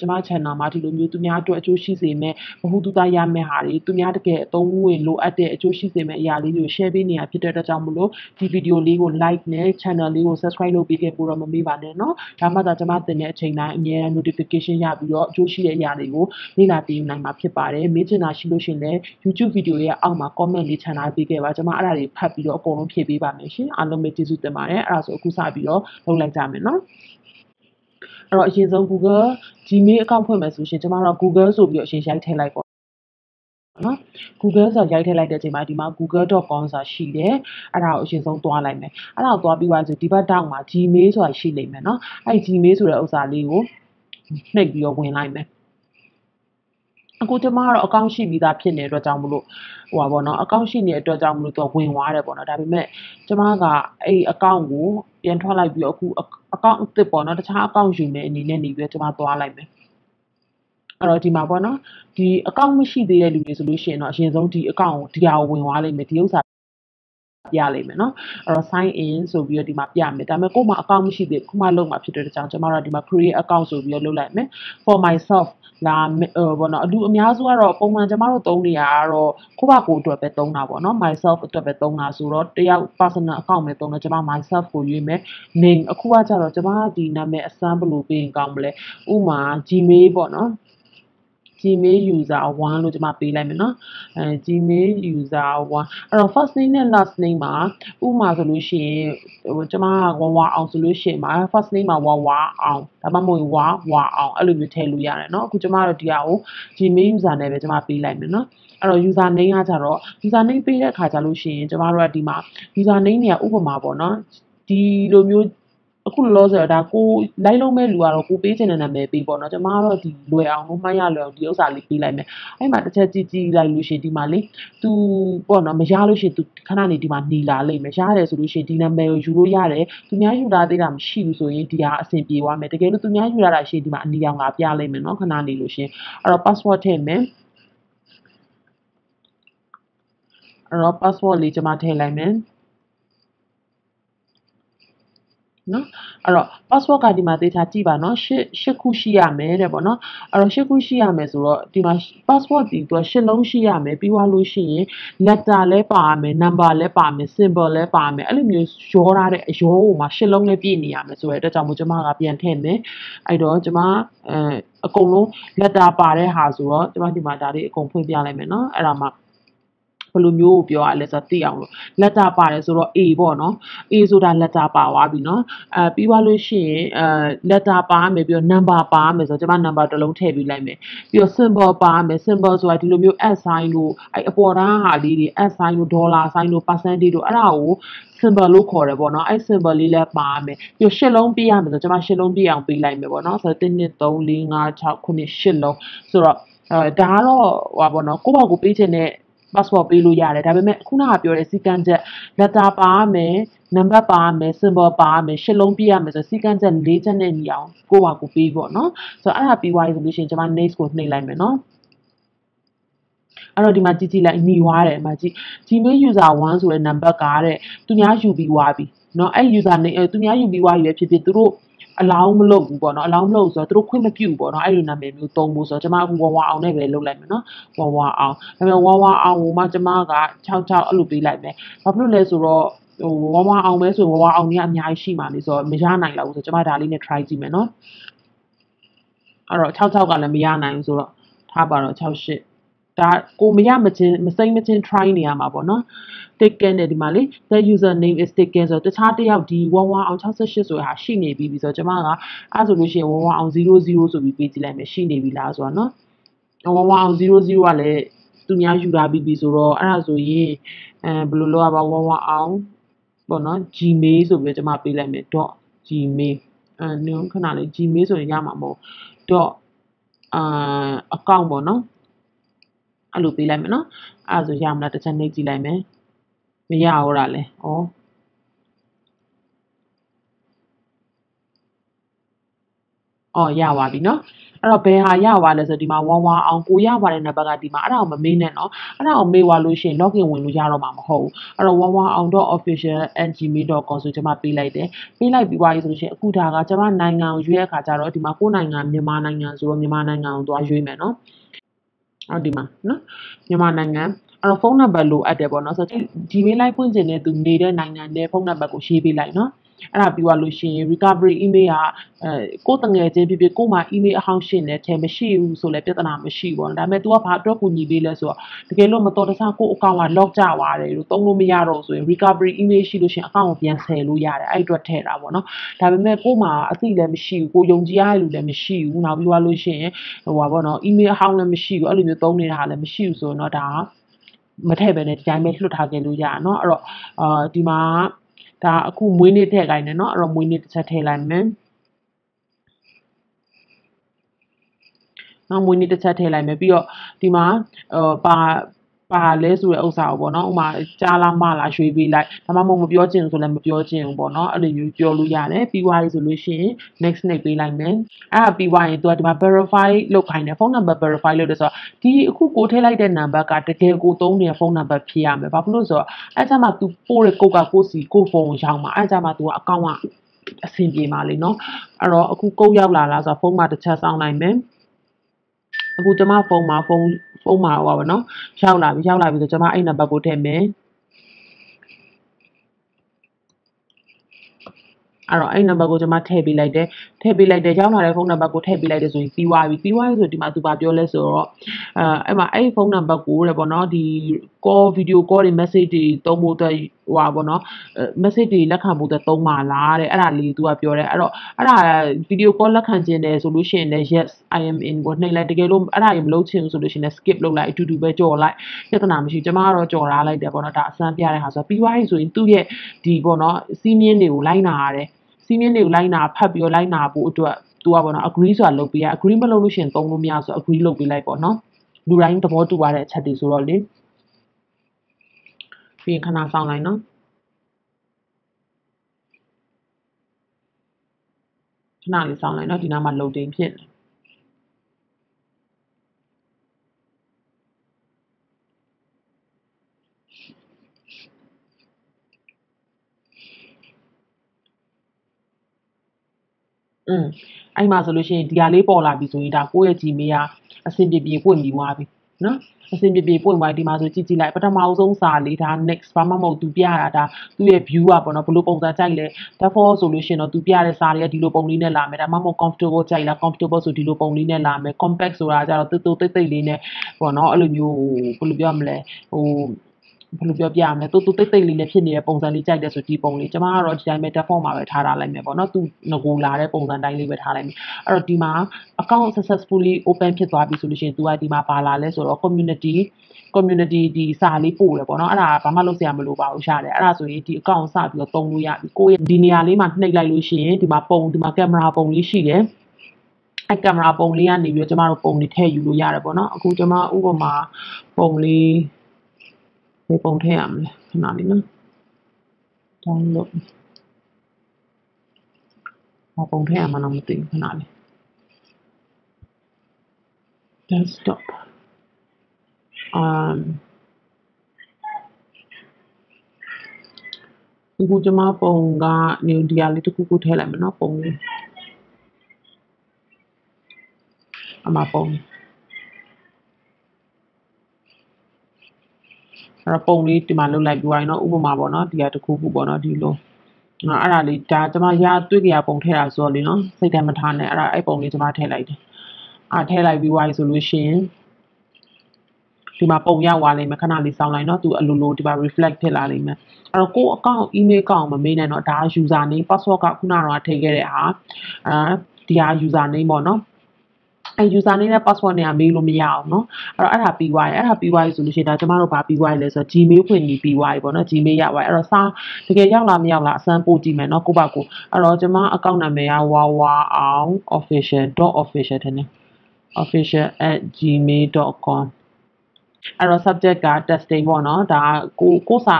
ကျမ channel မှာဒီလိုမျိုးသူများအတွက်အကျိုးရှိစေမဲ့ဘ ഹു တုတရမဲ့ဟာတွေသူများတကယ်အသုံးဝင်လိုအပ်တဲ့အကျိုးရှိစေမဲ့အရာလေးတွေကို share ပေးနေတာဖြစ်တဲ့အတွက်ကြောင့်မလို့ဒီ video လေးကို like နဲ့ channel လေးကို subscribe လုပ်ပေးခဲ့ဖို့တော့မမေ့ပါနဲ့เนาะဒါမှသာကျမတင်တဲ့အချိန်တိုင်းအမြဲတမ်း notification ရပြီးတော့အကျိုးရှိတဲ့အရာတွေကိုလေ့လာသိယူနိုင်မှာဖြစ်ပါတယ်မေးချင်တာရှိလို့ရှင်လည်း YouTube video ရဲ့အောက်မှာ comment လေးချန်ထားပေးခဲ့ပါကျမအဲ့ဒါတွေဖတ်ပြီးတော့အကုန်လုံးဖြည့်ပေးပါမယ်ရှင်အားလုံးပဲကျေးဇူးတင်ပါတယ်အဲ့ဒါဆိုအခုစပြီးတော့လုပ်လိုက်ကြမယ်เนาะ အဲ့တော့အရင်ဆုံး Google Gmail account ဖွင့်မယ်ဆိုရှင်ကျမတို့ Google ဆိုပြီးတော့အရင်ရိုက်ထည့်လိုက်ပေါ့နော် Google ဆိုရိုက်ထည့်လိုက်တဲ့အချိန်မှာဒီမှာ google.com ဆိုတာရှိတယ်အဲ့ဒါကိုအရင်ဆုံးသွားလိုက်မယ်အဲ့ဒါကိုသွားပြီးသွားဆိုဒီဘက်တောက်မှာ Gmail ဆိုတာရှိနေမယ်နော်အဲ့ Gmail ဆိုတဲ့ဥစ္စာလေးကိုနှိပ်ပြီးတော့ဝင်လိုက်မယ်အခုကျမကတော့အကောင့်ရှိပြီးသားဖြစ်နေတဲ့အတွက်ကြောင့်မလို့ဟိုပါပေါ့နော်အကောင့်ရှိနေတဲ့အတွက်ကြောင့်မလို့သူဝင်သွားတယ်ပေါ့နော်ဒါပေမဲ့ကျမကအဲ့အကောင့်ကိုပြန်ထွက်လိုက်ပြီးတော့အခု အကောင့်အစ်စ်ပေါ့နော်တခြားအကောင့်ယူနေအနေနဲ့နေပြီးတော့ကျမသွားလိုက်မယ်အဲ့တော့ဒီမှာပေါ့နော်ဒီအကောင့်မရှိသေးတဲ့လူတွေဆိုလို့ရှိရင်တော့အရင်ဆုံးဒီအကောင့်ကိုဒီဟာကိုဝင်သွားလိမ့်မယ်ဒီဥစ္စာပြလိမ့်မယ်နော်အဲ့တော့ sign in ဆိုပြီးတော့ဒီမှာပြမယ်ဒါပေမဲ့ကို့မှာ account မရှိသေးခုမှလုပ်မှာဖြစ်တဲ့အကြောင်းကျွန်တော်တို့ဒီမှာ create account ဆိုပြီးတော့လုပ်လိုက်မယ် for myself လာဘောနော်အလူအများစုကတော့ပုံမှန်ကျမတို့သုံးနေရတော့ကိုယ့်ဘာကိုယ်အတွက်ပဲသုံးတာပေါ့နော် myself အတွက်ပဲသုံးတာဆိုတော့တယောက် personal account ပဲသုံးတော့ကျမ myself ကိုရွေးမယ် name အခုကကျတော့ကျမဒီနာမည်အစမ်းဘယ်လိုပေးရင်ကောင်းမလဲဥမာ gmail ပေါ့နော် Gmail user 1လို့ကျွန်မပေးလိုက်မယ်နော်အဲ Gmail user 1အဲ့တော့ first name နဲ့ last name မှာဥမာဆိုလို့ရှိရင်ဟိုကျွန်မဝဝအောင်ဆိုလို့ရှိရင်မှာ first name မှာဝဝအောင်ဒါမှမဟုတ်ဝဝအောင်အဲ့လိုမျိုးထည့်လို့ရတယ်နော်အခုကျွန်မတို့ဒီဟာကို Gmail user နဲ့ပဲကျွန်မပေးလိုက်မယ်နော်အဲ့တော့ user name ကကြတော့ user name ပေးတဲ့အခါကျလို့ရှိရင်ကျမတို့ကဒီမှာ user name တွေကဥပမာပေါ့နော်ဒီလိုမျိုး အခုလောလောဆယ်ဒါကိုလိုက်လုံးမဲ့လူကတော့ကိုပေးချင်တဲ့နာမည်ပေးပေါ့နော်ကျွန်မကတော့ဒီလွယ်အောင်လို့မှတ်ရလွယ်အောင်ဒီဥစ္စာလေးပေးလိုက်မယ်အဲ့မှာတစ်ချက်ကြည့်ကြည့်လိုက်လို့ရှိရင်ဒီမှာလေသူပေါ့နော်မရလို့ရှိရင်သူခဏနေဒီမှာหนีလာလိမ့်မယ်ရတယ်ဆိုလို့ရှိရင်ဒီနာမည်ကိုယူလို့ရတယ်သူများယူတာသေးတာမရှိဘူးဆိုရင်ဒီဟာအဆင်ပြေသွားမယ်တကယ်လို့သူများယူရတာရှိရင်ဒီမှာအနီအောင်လာပြလိမ့်မယ်နော်ခဏနေလို့ရှိရင်အဲ့တော့ password ထည့်မယ်အဲ့တော့ password လေးကျွန်မထည့်လိုက်မယ် နော်အဲ့တော့ password ကဒီမှာသေချာကြည့်ပါနော်ရှစ်ရှစ်ခုရှိရမယ်တဲ့ပေါ့နော်အဲ့တော့ရှစ်ခုရှိရမယ်ဆိုတော့ဒီမှာ password ဒီသူကရှစ်လုံးရှိရမယ်ပြီးသွားလို့ရှိရင် letter လဲပါရမယ် number လဲပါမယ် symbol လဲပါမယ်အဲ့လိုမျိုးရောထားတဲ့အရောကိုမှရှစ်လုံးနဲ့ပြည့်နေရမယ်ဆိုတဲ့အတွက်ကြောင့်မို့ကျွန်မကပြန်ထည့်မယ်အဲ့တော့ကျွန်မအဲအကုန်လုံး letter ပါတဲ့ဟာဆိုတော့ကျွန်မဒီမှာဒါလေးအကုန်ဖွင့်ပြလိုက်မယ်နော်အဲ့ဒါမှ ဘယ်လိုမျိုးကိုပြောရလဲဆိုတော့သိအောင်လို့ letter ပါတယ်ဆိုတော့ A ပေါ့နော် A ဆိုတာ letter ပါသွားပြီနော်အဲပြီးသွားလို့ရှိရင်အဲ letter ပါမယ်ပြီးတော့ number ပါမယ်ဆိုတော့ကျွန်မ number တစ်လုံးထည့်ပေးလိုက်မယ်ပြီးတော့ symbol ပါမယ် symbol ဆိုတာဒီလိုမျိုး at sign လို့အဲအပေါ်သားဟာလေးတွေ at sign လို့ dollar sign လို့ percentage လို့အဲ့ဒါကို symbol လို့ခေါ်တယ်ပေါ့နော်အဲ့ symbol လေးလည်းပါမယ်ပြီးတော့ရှစ်လုံးပြရမယ်ဆိုကျွန်မရှစ်လုံးပြအောင်ပေးလိုက်မယ်ပေါ့နော်ဆိုတော့1 2 3 4 5 6 9 10လုံးဆိုတော့အဲဒါကတော့ဟိုပါပေါ့နော်ကိုယ့်ဘာကိုပေးချင်တဲ့ passport ပေးလို့ရတယ်ဒါပေမဲ့ခုနကပြောတဲ့စီကံချက် letter ပါရမယ် number ပါရမယ် symbol ပါရမယ်ရှစ်လုံးပြရမယ်ဆိုစီကံချက်၄ချက်နဲ့ညီအောင်ကိုယ့်ဟာကိုပေးပေါ့နော်ဆိုတော့အဲ့ဒါပြီးသွားပြီဆိုလို့ရှိရင်ကျွန်မ next ကိုနှိပ်လိုက်မယ်နော်အဲ့တော့ဒီမှာကြည့်ကြည့်လိုက်ညီွားတယ်ဒီမှာကြည့် Gmail user 1ဆိုတဲ့ number ကတဲ့သူများယူပြီးွားပြီเนาะအဲ့ user name သူများယူပြီးွားပြီပဲဖြစ်ဖြစ်သူတို့ အလောင်းမလုပ်ဘူးပေါ့နော်အလောင်းမလုပ်ဆိုတော့သူတို့ခွင့်မပြုဘူးပေါ့နော်အဲ့လိုနာမည်မျိုးသုံးဖို့ဆိုတော့ကျွန်မအခုဝဝအောင်နဲ့ပဲလုပ်လိုက်မယ်နော်ဝဝအောင်ဒါပေမဲ့ဝဝအောင်ဟိုမှကျွန်မက66အဲ့လိုပေးလိုက်မယ်ဘာဖြစ်လို့လဲဆိုတော့ဟိုဝဝအောင်ပဲဆိုဝဝအောင်ကြီးအများကြီးရှိမှလေဆိုတော့မရနိုင်တော့ဘူးဆိုတော့ကျွန်မဒါလေးနဲ့ try ကြည့်မယ်နော်အဲ့တော့66ကလည်းမရနိုင်ဘူးဆိုတော့ထားပါတော့68 ဒါကိုမရမချင်းမစိမ့်မချင်း try နေရမှာပေါ့နော် taken တဲ့ဒီမှာလေ the user name is taken ဆိုတော့တခြားတစ်ယောက်ဒီဝဝအောင်68ဆိုတဲ့ဟာရှိနေပြီပြီဆိုတော့ကျွန်မကအဲ့ဆိုလို့ရှိရင်ဝဝအောင်00ဆိုပြီးပေးကြည့်လိုက်မယ်ရှိနေပြီလားဆိုတော့နော်ဝဝအောင်00ကလည်းသူများယူလာပြီးပြီဆိုတော့အဲ့ဒါဆိုရင်အဲဘယ်လိုလုပ်ရပါဝဝအောင်ပေါ့နော် gmail ဆိုပြီးကျွန်မပေးလိုက်မယ် .gmail အဲနုံခဏလေး gmail ဆိုရင်ရမှာမဟုတ်.အာအကောင့်ပေါ့နော် အဲ့လိုပေးလိုက်မယ်နော်အဲ့ဒါဆိုရမလားတစ်ချက်နှိပ်ကြည့်လိုက်မယ်မရဘူးလားလဲဩအော်ရပါပြီနော်အဲ့တော့ဘယ်ဟာရပါလဲဆိုဒီမှာဝါဝါအောင်ကိုရပါတဲ့နံပါတ်ကဒီမှာအဲ့ဒါကိုမမေးနဲ့နော်အဲ့ဒါကိုမေးသွားလို့ရှိရင် login ဝင်လို့ရတော့မှာမဟုတ်ဘူးအဲ့တော့ဝါဝါအောင် .official@gmail.com ဆိုကျွန်မပေးလိုက်တယ်ပေးလိုက်ပြီးသွားပြီဆိုလို့ရှိရင်အခုဒါကကျွန်မနိုင်ငံကိုရွေးရခါကျတော့ဒီမှာကိုယ်နိုင်ငံမြန်မာနိုင်ငံဆိုတော့မြန်မာနိုင်ငံကိုသွားရွေးမယ်နော် အော်ဒီမှာနော်မြန်မာနိုင်ငံအဲ့တော့ဖုန်းနံပါတ်လိုအပ်တယ်ပေါ့နော်ဆိုတော့ Gmail လိုက်ဖွင့်ခြင်းနဲ့သူနေတဲ့နိုင်ငံနဲ့ဖုန်းနံပါတ်ကိုရေးပေးလိုက်နော် အဲ့ဒါပြီးသွားလို့ရှိရင် recovery email ကအဲကိုယ်တငယ်ချင်းဖြစ်ဖြစ်ကို့မှာ email အဟောင်းရှင်းနေတယ်မရှိဘူးဆိုလည်းပြဿနာမရှိဘူးပေါ့ဒါပေမဲ့ तू ကဘာအတွက်ကူညီပေးလဲဆိုတော့တကယ်လို့မတော်တဆကို့အကောင့်က lock ကျသွားတယ်လို့သုံးလို့မရတော့ဆိုရင် recovery email ရှိလို့ရှိရင်အကောင့်ကိုပြန်ဆယ်လို့ရတယ်အဲ့အတွက်ထည့်တာပေါ့နော်ဒါပေမဲ့ကို့မှာအသိလည်းမရှိဘူးကိုယုံကြည်ရတဲ့လူလည်းမရှိဘူးနောက်ပြီးသွားလို့ရှိရင်ဟိုပါပေါ့နော် email အဟောင်းလည်းမရှိဘူးအဲ့လိုမျိုးသုံးနေတာလည်းမရှိဘူးဆိုတော့ဒါမထည့်ပဲနဲ့ဒီတိုင်းပဲလွှတ်ထားခဲ့လို့ရအောင်เนาะအဲ့တော့အာဒီမှာ ဒါအခုမွေးနေ့ထည့်ခိုင်းတယ်နော်အဲ့တော့မွေးနေ့တစ်ချက်ထည့်လိုက်မယ်နောက်မွေးနေ့တစ်ချက်ထည့်လိုက်မယ်ပြီးတော့ဒီမှာဟိုပါ ပါလဲဆိုတဲ့ဥစ္စာကိုပေါ့နော်ဥမာကြားလားမလားရွှေ့ပေးလိုက်ဒါမှမဟုတ်မပြောချင်ဆိုလည်းမပြောချင်ဘူးပေါ့နော်အဲ့လိုမျိုးပြောလို့ရတယ်ပြီးသွားပြီဆိုလို့ရှိရင် next နှိပ်ပေးလိုက်မယ်အဲ့ဒါပြီးသွားရင်သူကဒီမှာ verify လုပ်ခိုင်းတယ်ဖုန်းနံပါတ် verify လုပ်တယ်ဆိုတော့ဒီအခုကိုထည့်လိုက်တဲ့နံပါတ်ကတကယ်ကိုသုံးနေတဲ့ဖုန်းနံပါတ်ဖြစ်ရမယ်ဘာဖြစ်လို့ဆိုတော့အဲ့ကြမှာ तू ပို့တဲ့ကုတ်ကကိုစီကိုဖုန်းကိုရောက်မှာအဲ့ကြမှာ तू ကအကောင့်ကအဆင်ပြေပါလေနော်အဲ့တော့အခုကုတ်ရောက်လာလားဆိုတော့ဖုန်းမှာတစ်ချက်စောင်းလိုက်မယ် အခုကျမဖုန်းမှာဖုန်းဖုန်းမှာဟောပါနော်ရောက်လာပြီရောက်လာပြီဆိုကျမအဲ့နံပါတ်ကိုထည့်မယ်အဲ့တော့အဲ့နံပါတ်ကိုကျွန်မထည့်ပေးလိုက်တယ်ထည့်ပေးလိုက်တယ်ရောက်လာတဲ့ဖုန်းနံပါတ်ကိုထည့်ပေးလိုက်တယ်ဆိုရင်ပြီးသွားပြီပြီးသွားပြီဆိုဒီမှာသူပါပြောလဲဆိုတော့အဲအဲ့မှာအဲ့ဖုန်းနံပါတ်ကိုတဲ့ပေါ့နော်ဒီ call video call တွေ message တွေသုံးဖို့အတွက် ဟိုပါပေါ့နော် message တွေလက်ခံဖို့အတွက်သုံးပါလားတဲ့အဲ့ဒါလေးသူကပြောတယ်အဲ့တော့အဲ့ဒါ video call လက်ခံခြင်းတယ်ဆိုလို့ရှိရင်လည်း yes i am in ကိုနှိပ်လိုက်တကယ်လို့အဲ့ဒါကြီးမလုပ်ချင်ဘူးဆိုလို့ရှိရင်လည်း skip လုပ်လိုက်အတူတူပဲကြော်လိုက်ပြဿနာမရှိကျွန်မကတော့ကြော်ထားလိုက်တယ်ပေါ့နော်ဒါအစမ်းပြတဲ့ဟာဆိုပြီးသွားပြီဆိုရင်သူ့ရဲ့ဒီပေါ့နော်စီးမြင်းတွေကိုလိုက်နာရတယ်စီးမြင်းတွေကိုလိုက်နာဖတ်ပြီးတော့လိုက်နာဖို့အတွက်သူကပေါ့နော် agree ဆိုတာလုပ်ပေးရ agree မလုပ်လို့ရှိရင်သုံးလို့မရဆို agree လုပ်ပေးလိုက်ပေါ့နော်လူတိုင်းသဘောတူရတဲ့အချက်တွေဆိုတော့လေ ပြီးရင်ခဏဆောင်လိုက်နော်ခဏလေးဆောင်လိုက်နော်ဒီနားမှာ loading ဖြစ်နေอืมအဲ့မှာဆိုလို့ရှိရင်ဒီဟာလေးပေါ်လာပြီဆိုရင်ဒါကိုယ့်ရဲ့ Gmail ကအဆင်ပြေပြေပွင့်ပြီးသွားပြီနော် အဆင်ပြေပြေပွင့်သွားဒီမှာဆိုကြည့်ကြည့်လိုက်ပထမအဆုံးစာလေးဒါ next ဘာမှမဟုတ်သူပြတာဒါသူ့ရဲ့ view อ่ะပေါ့နော်ဘယ်လိုပုံစံကြိုက်လဲ therefore ဆိုလို့ရှိရင်တော့သူပြတဲ့စာတွေကဒီလိုပုံလေးနဲ့လာမယ်ဒါမှမဟုတ် comfortable ကြိုက်လား comfortable ဆိုဒီလိုပုံလေးနဲ့လာမယ် compact ဆိုတာကြတော့တူတူတိတ်တိတ်လေးနဲ့ပေါ့နော်အဲ့လိုမျိုးဘယ်လိုပြောမလဲဟို ဘယ်လိုပြောပြရမလဲတူတူတိတ်တိတ်လေးနဲ့ဖြစ်နေတဲ့ပုံစံလေးကြိုက်တယ်ဆိုဒီပုံလေးကျွန်မကတော့ဒီတိုင်းပဲ default မှာပဲထားထားလိုက်မယ်ပေါ့နော်သူငကိုလာတဲ့ပုံစံတိုင်းလေးပဲထားလိုက်မယ်အဲ့တော့ဒီမှာ account successfully open ဖြစ်သွားပြီဆိုလို့ရှိရင်သူကဒီမှာပါလာလဲဆိုတော့ community community ဒီစာလေးပို့တယ်ပေါ့နော်အဲ့ဒါဘာမှလုပ်စရာမလိုပါဘူးရှာတယ်အဲ့ဒါဆိုရင်ဒီ account စပြီးတော့သုံးလို့ရပြီကိုယ့်ရဲ့ဒီနေရာလေးမှာနှိပ်လိုက်လို့ရှိရင်ဒီမှာပုံဒီမှာကင်မရာပုံလေးရှိတယ်အဲကင်မရာပုံလေးကနေပြီးတော့ကျမတို့ပုံလေးထည့်ယူလို့ရတယ်ပေါ့နော်အခုကျမဥပမာပုံလေး ဘယ်ပုံထည့်ရမလဲခဏလေးနော် download ဘာပုံထည့်ရမှတော့မသိဘူးခဏလေး desktop um အခုကျမပုံကနေဒီဟာလေးတစ်ခုခုထည့်လိုက်မယ်နော်ပုံလေးအမပုံ အဲ့တော့ပုံလေးဒီမှာလုတ်လိုက်ပြီးွားရင်တော့ဥပမာပေါ့နော်ဒီဟာတစ်ခုခုပေါ့နော်ဒီလိုနော်အဲ့ဒါလေးဒါကျွန်မရတွေ့ကြပုံထည့်တာဆိုတော့လေနော်စိတ်တမ်းမထားနဲ့အဲ့ဒါအဲ့ပုံလေးကျွန်မထည့်လိုက်တယ်အာထည့်လိုက်ပြီးွားရင်ဆိုလို့ရှိရင်ဒီမှာပုံရောက်သွားလိမ့်မယ်ခဏလေးစောင်းလိုက်နော်သူအလိုလိုဒီမှာ reflect ဖြစ်လာလိမ့်မယ်အဲ့တော့ကိုအကောင့် email အကောင့်မမေးနိုင်တော့ဒါ user name password ကခုနကတော့ထည့်ခဲ့တဲ့ဟာအာဒီဟာ user name ပေါ့နော် အဲ user name နဲ့ password နဲ့ကမေးလို့မရအောင်เนาะအဲ့တော့အဲ့ဒါပြီးသွားရင်အဲ့ဒါပြီးသွားပြီဆိုလို့ရှိရင်ဒါကျမတို့ဘာပြီးသွားပြီလဲဆိုတော့ Gmail ဖွင့်ပြီးပြီးသွားပြီပေါ့နော် Gmail ရသွားအဲ့တော့စာတကယ်ရောက်လာမရောက်လာအစမ်းပို့ကြည့်မယ်เนาะကိုပါကိုအဲ့တော့ကျမ account နာမည်က wawa အောင် official.official တဲ့ official@gmail.com အဲ့တော့ subject က testing ပေါ့နော်ဒါကိုကိုစာ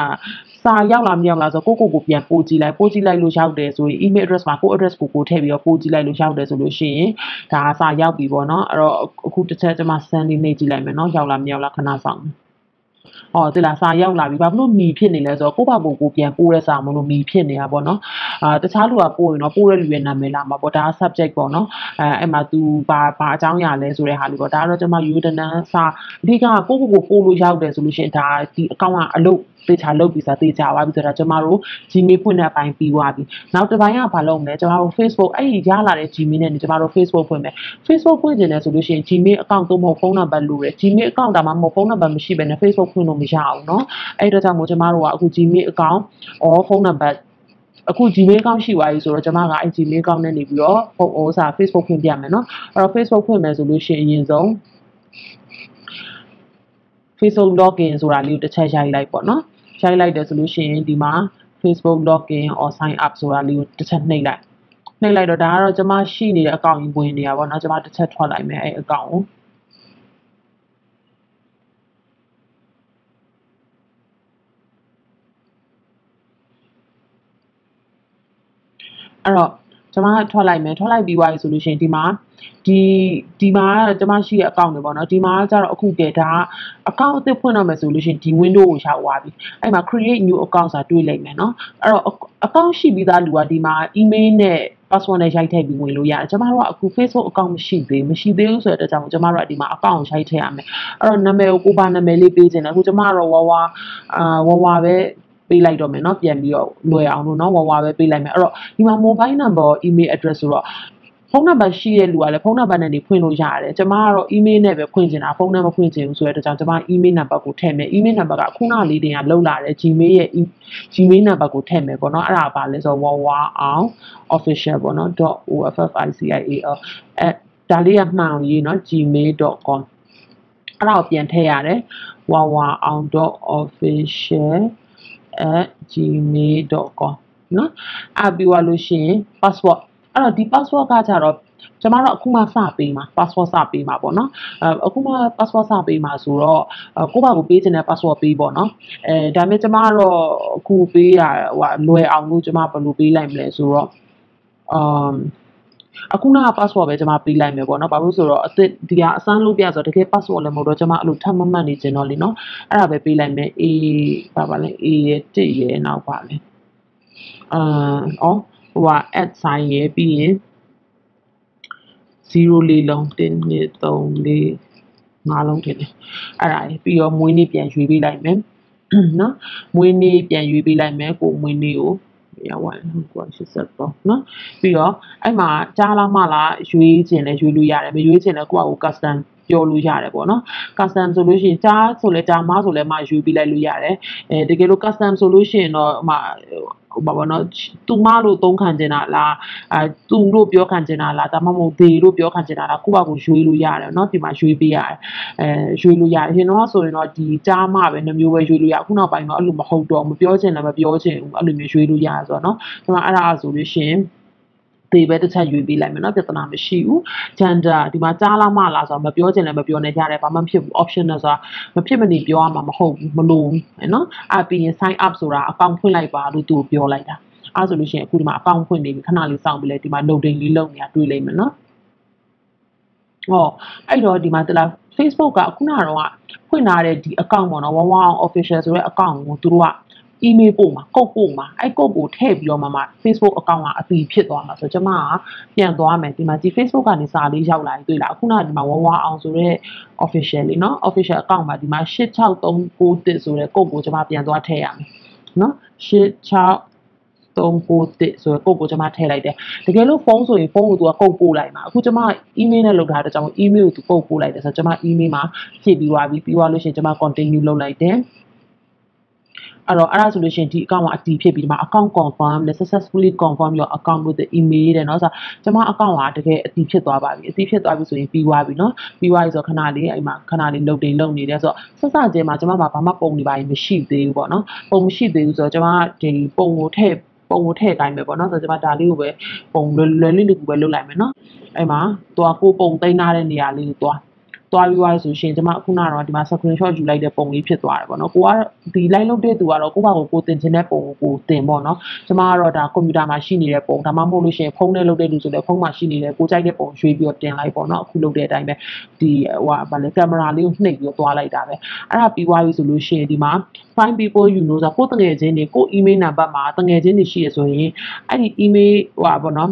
စာရောက်လာမရောက်လာဆိုကိုကိုကိုပြန်ပို့ကြည့်လိုက်ပို့ကြည့်လိုက်လို့ရောက်တယ်ဆိုရင် email address မှာကို address ကိုကိုထည့်ပြီးတော့ပို့ကြည့်လိုက်လို့ရောက်တယ်ဆိုလို့ရှိရင်ဒါစာရောက်ပြီပေါ့နော်အဲ့တော့အခုတစ်ချက်ကျွန်မ send လေးနှိပ်ကြည့်လိုက်မယ်နော်ရောက်လာမရောက်လာခဏဆောင်မယ်ဟောတိလားစာရောက်လာပြီဘာဖြစ်လို့မီဖြစ်နေလဲဆိုတော့ကိုယ့်ဘာကိုကိုပြန်ပို့တဲ့စာမလို့မီဖြစ်နေတာပေါ့နော်အာတခြားလူကပို့ရင်တော့ပို့တဲ့လူရဲ့နာမည်လာမှာပေါ့ဒါက subject ပေါ့နော်အဲအဲ့မှာ तू ဘာဘာအကြောင်းအရာလဲဆိုတဲ့ဟာလေးပေါ့ဒါကတော့ကျွန်မယူဒနန်စာအဓိကကိုယ့်ကိုကိုပို့လို့ရောက်တယ်ဆိုလို့ရှိရင်ဒါဒီအကောင့်ကအလုပ်သေချာလုပ်ပြီးစားသေချာသွားပြီဆိုတော့ကျမတို့ Gmail ဖွင့်တဲ့အပိုင်းပြီးသွားပြီနောက်တစ်ပိုင်းကဘာလုပ်မလဲကျမတို့ Facebook အဲ့ဒီရလာတဲ့ Gmail နဲ့ကျမတို့ Facebook ဖွင့်မယ် Facebook ဖွင့်ကျင်တယ်ဆိုလို့ရှိရင် Gmail account သို့မဟုတ်ဖုန်းနံပါတ်လိုတယ် Gmail account ဒါမှမဟုတ်ဖုန်းနံပါတ်မရှိဘဲနဲ့ Facebook ဖွင့်လို့မရအောင်เนาะအဲ့ဒါကြောင့်မို့ကျမတို့ကအခု Gmail account or ဖုန်းနံပါတ်အခု Gmail account ရှိသွားပြီဆိုတော့ကျွန်မကအဲ့ Gmail account နဲ့နေပြီးတော့ဟိုဟိုစာ Facebook ဖွင့်ပြမယ်เนาะအဲ့တော့ Facebook ဖွင့်မယ်ဆိုလို့ရှိရင်အရင်ဆုံး Facebook login ဆိုတာလေးကိုတစ်ချက်ရိုက်လိုက်ပေါ့နော် ရိုက်လိုက်တယ်ဆိုလို့ရှိရင်ဒီမှာ Facebook login or sign up ဆိုတာလေးကိုတစ်ချက်နှိပ်လိုက်နှိပ်လိုက်တော့ဒါကတော့ကျွန်မရှိနေတဲ့အကောင့်ကြီးဝင်နေတာပေါ့နော်ကျွန်မတစ်ချက်ထွက်လိုက်မယ်အဲ့အကောင့်ကိုအဲ့တော့ ကျွန်မထွက်လိုက်မယ်ထွက်လိုက်ပြီးသွားပြီဆိုလို့ရှိရင်ဒီမှာဒီဒီမှာကျွန်မရှိရဲ့ account တွေပေါ့နော်ဒီမှာကျတော့အခုတည်းဒါ account အသစ်ဖွင့်တော့မယ်ဆိုလို့ရှိရင်ဒီ window ကိုရောက်သွားပြီအဲ့မှာ create new account ဆိုတာတွေ့လိုက်မယ်နော်အဲ့တော့ account ရှိပြီးသားလူကဒီမှာ email နဲ့ password နဲ့ရိုက်ထည့်ပြီးဝင်လို့ရတယ်ကျွန်မတို့ကအခု Facebook account မရှိသေးမရှိသေးဘူးဆိုတဲ့အတွက်ကြောင့်ကျွန်မတို့ကဒီမှာ account ကိုရိုက်ထည့်ရမယ်အဲ့တော့နာမည်ကိုကိုပါနာမည်လေးပေးခြင်းတယ်အခုကျွန်မတို့ဝါဝါအာဝါဝါပဲ ပေးလိုက်တော့မယ်เนาะပြန်ပြီးတော့လွယ်အောင်လို့เนาะဝါဝါပဲပေးလိုက်မယ်အဲ့တော့ဒီမှာ mobile number email address ဆိုတော့ဖုန်းနံပါတ်ရှိတဲ့လူကလည်းဖုန်းနံပါတ်နဲ့နေဖွင့်လို့ရတယ်ကျွန်မကတော့ email နဲ့ပဲဖွင့်ချင်တာဖုန်းနဲ့မဖွင့်ချင်ဘူးဆိုတဲ့အတွက်ကြောင့်ကျွန်မ email နံပါတ်ကိုထည့်မယ် email နံပါတ်ကခုနလေးတင်ကလောက်လာတဲ့ gmail ရဲ့ gmail နံပါတ်ကိုထည့်မယ်ပေါ့နော်အဲ့ဒါပါလဲဆိုတော့ wawa အောင် official ပေါ့နော် .official အဲဒါလေးကမှန်အောင်ရေးနော် gmail.com အဲ့ဒါကိုပြန်ထည့်ရတယ် wawa အောင် .official @gmail.com နော်အပြီးသွားလို့ရှိရင် password အဲ့တော့ဒီ password ကကြတော့ကျမတို့အခုမှစပေးမှာ password စပေးမှာပေါ့နော်အဲအခုမှ password စပေးမှာဆိုတော့ကိုယ့်ဘာကိုပေးချင်တဲ့ password ပေးပေါ့နော်အဲဒါပေမဲ့ကျမကတော့အခုပေးရဟိုလွယ်အောင်လို့ကျမဘယ်လိုပေးလိုက်မလဲဆိုတော့အမ် အခုနက password ပဲကျွန်မပေးလိုက်မယ်ပေါ့နော်။ဘာလို့ဆိုတော့အစ်ဒီကအစမ်းလုပ်ပြဆိုတော့တကယ် password လည်းမဟုတ်တော့ကျွန်မအဲ့လိုထပ်မမှတ်နေချင်တော့လေနော်။အဲ့ဒါပဲပေးလိုက်မယ်။ A ဘာပါလဲ A ရဲ့1ရဲ့နောက်ပါလဲ။အာအော်ဟိုက add sign ရဲ့ပြီးရင်0လေးလုံး1 2 3 4 5လုံးတင်တယ်။အဲ့ဒါပြီးတော့မွေးနေ့ပြန်ရွေးပေးလိုက်မယ်။နော်။မွေးနေ့ပြန်ရွေးပေးလိုက်မယ်ကိုမွေးနေ့ကို ရဝိုင်းဟုတ်ကွာ80ပေါ့နော်ပြီးတော့အဲ့မှာကြားလားမလားရွေးခြင်းလဲရွေးလို့ရတယ်မရွေးခြင်းလဲကိုယ့်အကို custom ပြောလို့ရတယ်ပေါ့နော် custom ဆိုလို့ရှိရင်ကြားဆိုလဲကြားမဆိုလဲမရွေးပြီးလိုက်လို့ရတယ်အဲတကယ်လို့ custom ဆိုလို့ရှိရင်တော့ဟို ဟိုပါပါနော်သူမလို့သုံးခံကျင်တာလားအဲသူလို့ပြောခံကျင်တာလားဒါမှမဟုတ်ဒေလို့ပြောခံကျင်တာလားကိုယ့်ဘာကိုရွေးလို့ရတယ်နော်ဒီမှာရွေးပေးရတယ်အဲရွေးလို့ရတယ်ရှင်တော့ဆိုရင်တော့ဒီကြားမှပဲနှမျိုးပဲရွေးလို့ရအခုနောက်ပိုင်းတော့အဲ့လိုမဟုတ်တော့မပြောချင်လည်းမပြောချင်ဘူးအဲ့လိုမျိုးရွေးလို့ရဆိုတော့နော်ကျွန်တော်အဲ့ဒါဆိုလို့ရှင် သေးပဲတစ်ချက်ရွေးပေးလိုက်မယ်နော်ပြဿနာမရှိဘူး gender ဒီမှာကြားလားမလားဆိုတော့မပြောချင်လည်းမပြောနဲ့ရတယ်ဘာမှမဖြစ်ဘူး optional ဆိုတာမဖြစ်မနေပြောရမှာမဟုတ်ဘူးမလို့ဘူးနော်အပြီးရင် sign up ဆိုတာအကောင့်ဖွင့်လိုက်ပါလို့သူပြောလိုက်တာအဲဆိုလို့ရှိရင်အခုဒီမှာအကောင့်ဖွင့်နေပြီခဏလေးစောင့်ပြီးလဲဒီမှာ loading လေးလုပ်နေတာတွေ့လိမ့်မယ်နော်ဟောအဲ့တော့ဒီမှာတလား Facebook ကခုနကတော့ဖွင့်ထားတဲ့ဒီ account ပေါ့နော်11 official ဆိုတဲ့ account ကိုသူတို့က email ပို့မှာကုတ်ပို့မှာအဲ့ကုတ်ကိုထည့်ပြီးတော့မှမှ Facebook account ကအတည်ဖြစ်သွားမှာဆိုတော့ကျွန်မကပြန်သွားမယ်ဒီမှာဒီ Facebook ကနေစာလေးရောက်လာရင်တွေ့လားအခုနကဒီမှာဝဝအောင်ဆိုတဲ့ official လေးเนาะ official account မှာဒီမှာ8639ဆိုတဲ့ကုတ်ကိုကျွန်မပြန်သွားထည့်ရမယ်เนาะ86 391ဆိုတော့ကုတ်ကိုကျွန်မထည့်လိုက်တယ်တကယ်လို့ဖုန်းဆိုရင်ဖုန်းကိုသူကကုတ်ပို့လိုက်မှာအခုကျွန်မ email နဲ့လုပ်ထားတဲ့ကြောင့် email ကိုသူကုတ်ပို့လိုက်တယ်ဆိုတော့ကျွန်မ email မှာဖြည့်ပြီးသွားပြီပြီးသွားလို့ရှိရင်ကျွန်မ continue လုပ်လိုက်တယ် အဲ့တော့အဲ့ဒါဆိုလို့ရှိရင်ဒီ account ကအတည်ဖြစ်ပြီးဒီမှာ account confirm နဲ့ successfully confirm your account with the email တဲ့เนาะဆိုတော့ကျွန်မ account ကတကယ်အတည်ဖြစ်သွားပါပြီအတည်ဖြစ်သွားပြီဆိုရင်ပြီးသွားပြီเนาะပြီးသွားပြီဆိုတော့ခဏလေးအဲ့မှာခဏလေးလုံတင်လုံနေတယ်ဆိုတော့ဆက်စကျဲမှာကျွန်မဘာမှပုံနေပါရင်မရှိသေးဘူးပေါ့เนาะပုံမရှိသေးဘူးဆိုတော့ကျွန်မဒီပုံကိုထည့်ပုံကိုထည့်တိုင်းပဲပေါ့နော်ဆိုတော့ကျွန်မဒါလေးကိုပဲပုံလွယ်လွယ်လေးလေးကိုပဲလုပ်လိုက်မယ်နော်အဲ့မှာသွားကိုပုံသိမ်းထားတဲ့နေရာလေးကိုသွား သွားပြီးသွားဆိုရှင်ကျမခုနကတော့ဒီမှာ screenshot ယူလိုက်တဲ့ပုံလေးဖြစ်သွားတယ်ပေါ့နော်ကိုကဒီ line လုပ်တဲ့သူကတော့ကိုယ့်ဘာကိုကိုတင်ချင်တဲ့ပုံကိုကိုတင်ပေါ့နော်ကျမကတော့ဒါကွန်ပျူတာမှာရှိနေတဲ့ပုံဒါမှမဟုတ်လို့ရှင်ဖုန်းနဲ့လုပ်တဲ့လူဆိုလည်းဖုန်းမှာရှိနေတဲ့ကိုကြိုက်တဲ့ပုံရွေးပြီးတော့တင်လိုက်ပေါ့နော်အခုလုပ်တဲ့အတိုင်းပဲဒီဟိုဗာလေကင်မရာလေးကိုနှိပ်ပြီးတော့သွားလိုက်တာပဲအဲ့ဒါပြီးသွားပြီဆိုလို့ရှိရင်ဒီမှာ find people you know ဆိုကိုတငယ်ချင်းတွေကို email number မှာတငယ်ချင်းတွေရှိရဆိုရင်အဲ့ဒီ email ဟိုပါပေါ့နော်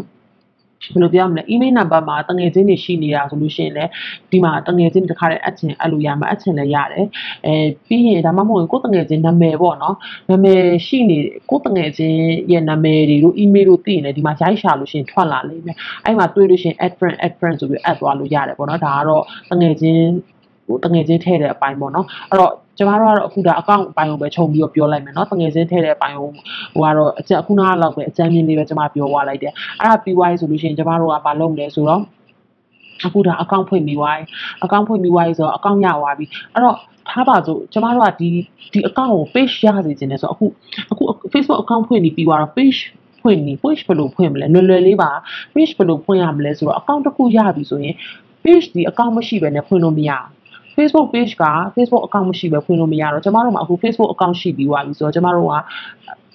ဘယ်လိုပြောမလဲ email number မှာတငယ်ချင်းတွေရှိနေတာဆိုလို့ရှိရင်လည်းဒီမှာတငယ်ချင်းတစ်ခါတည်းအချင်အဲ့လိုရမှာအချင်လည်းရတယ်အဲပြီးရင်ဒါမှမဟုတ်ကိုယ်တငယ်ချင်းနာမည်ပေါ့နော်နာမည်ရှိနေကိုယ်တငယ်ချင်းရဲ့နာမည်တွေတို့ email တို့သိရင်လည်းဒီမှာရိုက်ရှာလို့ရှိရင်ထွက်လာလိမ့်မယ်အဲ့မှာတွေ့လို့ရှိရင် add friend add friend ဆိုပြီး add သွားလို့ရတယ်ပေါ့နော်ဒါကတော့တငယ်ချင်းဟိုတငယ်ချင်းထည့်တဲ့အပိုင်းပေါ့နော်အဲ့တော့ ကျမတို့ကတော့အခုဒါအကောင့်အပိုင်းကိုပဲခြုံပြီးတော့ပြောလိုက်မယ်เนาะတငယ်ချင်းထည့်တဲ့အပိုင်းကိုဟိုကတော့အချက်အခုနကတော့ပဲအချမ်းမြင်လေးပဲကျမပြောသွားလိုက်တယ်အဲ့ဒါပြီးသွားပြီဆိုလို့ရှိရင်ကျမတို့ကမလုပ်လဲဆိုတော့အခုဒါအကောင့်ဖွင့်ပြီးသွားပြီအကောင့်ဖွင့်ပြီးသွားပြီဆိုတော့အကောင့်ရသွားပြီအဲ့တော့ထားပါစို့ကျမတို့ကဒီဒီအကောင့်ကို page ရစေခြင်းနဲ့ဆိုတော့အခုအခု Facebook အကောင့်ဖွင့်ပြီးပြီးသွားတော့ page ဖွင့်ပြီး page ဘယ်လိုဖွင့်မလဲလွယ်လွယ်လေးပါ page ဘယ်လိုဖွင့်ရမလဲဆိုတော့အကောင့်တစ်ခုရပြီဆိုရင် page ဒီအကောင့်မရှိဘဲနဲ့ဖွင့်လို့မရဘူး Facebook page က Facebook account မရှိပဲဖွင့်လို့မရတော့ကျမတို့မှာအခု Facebook account ရှိပြီးသွားပြီဆိုတော့ကျမတို့က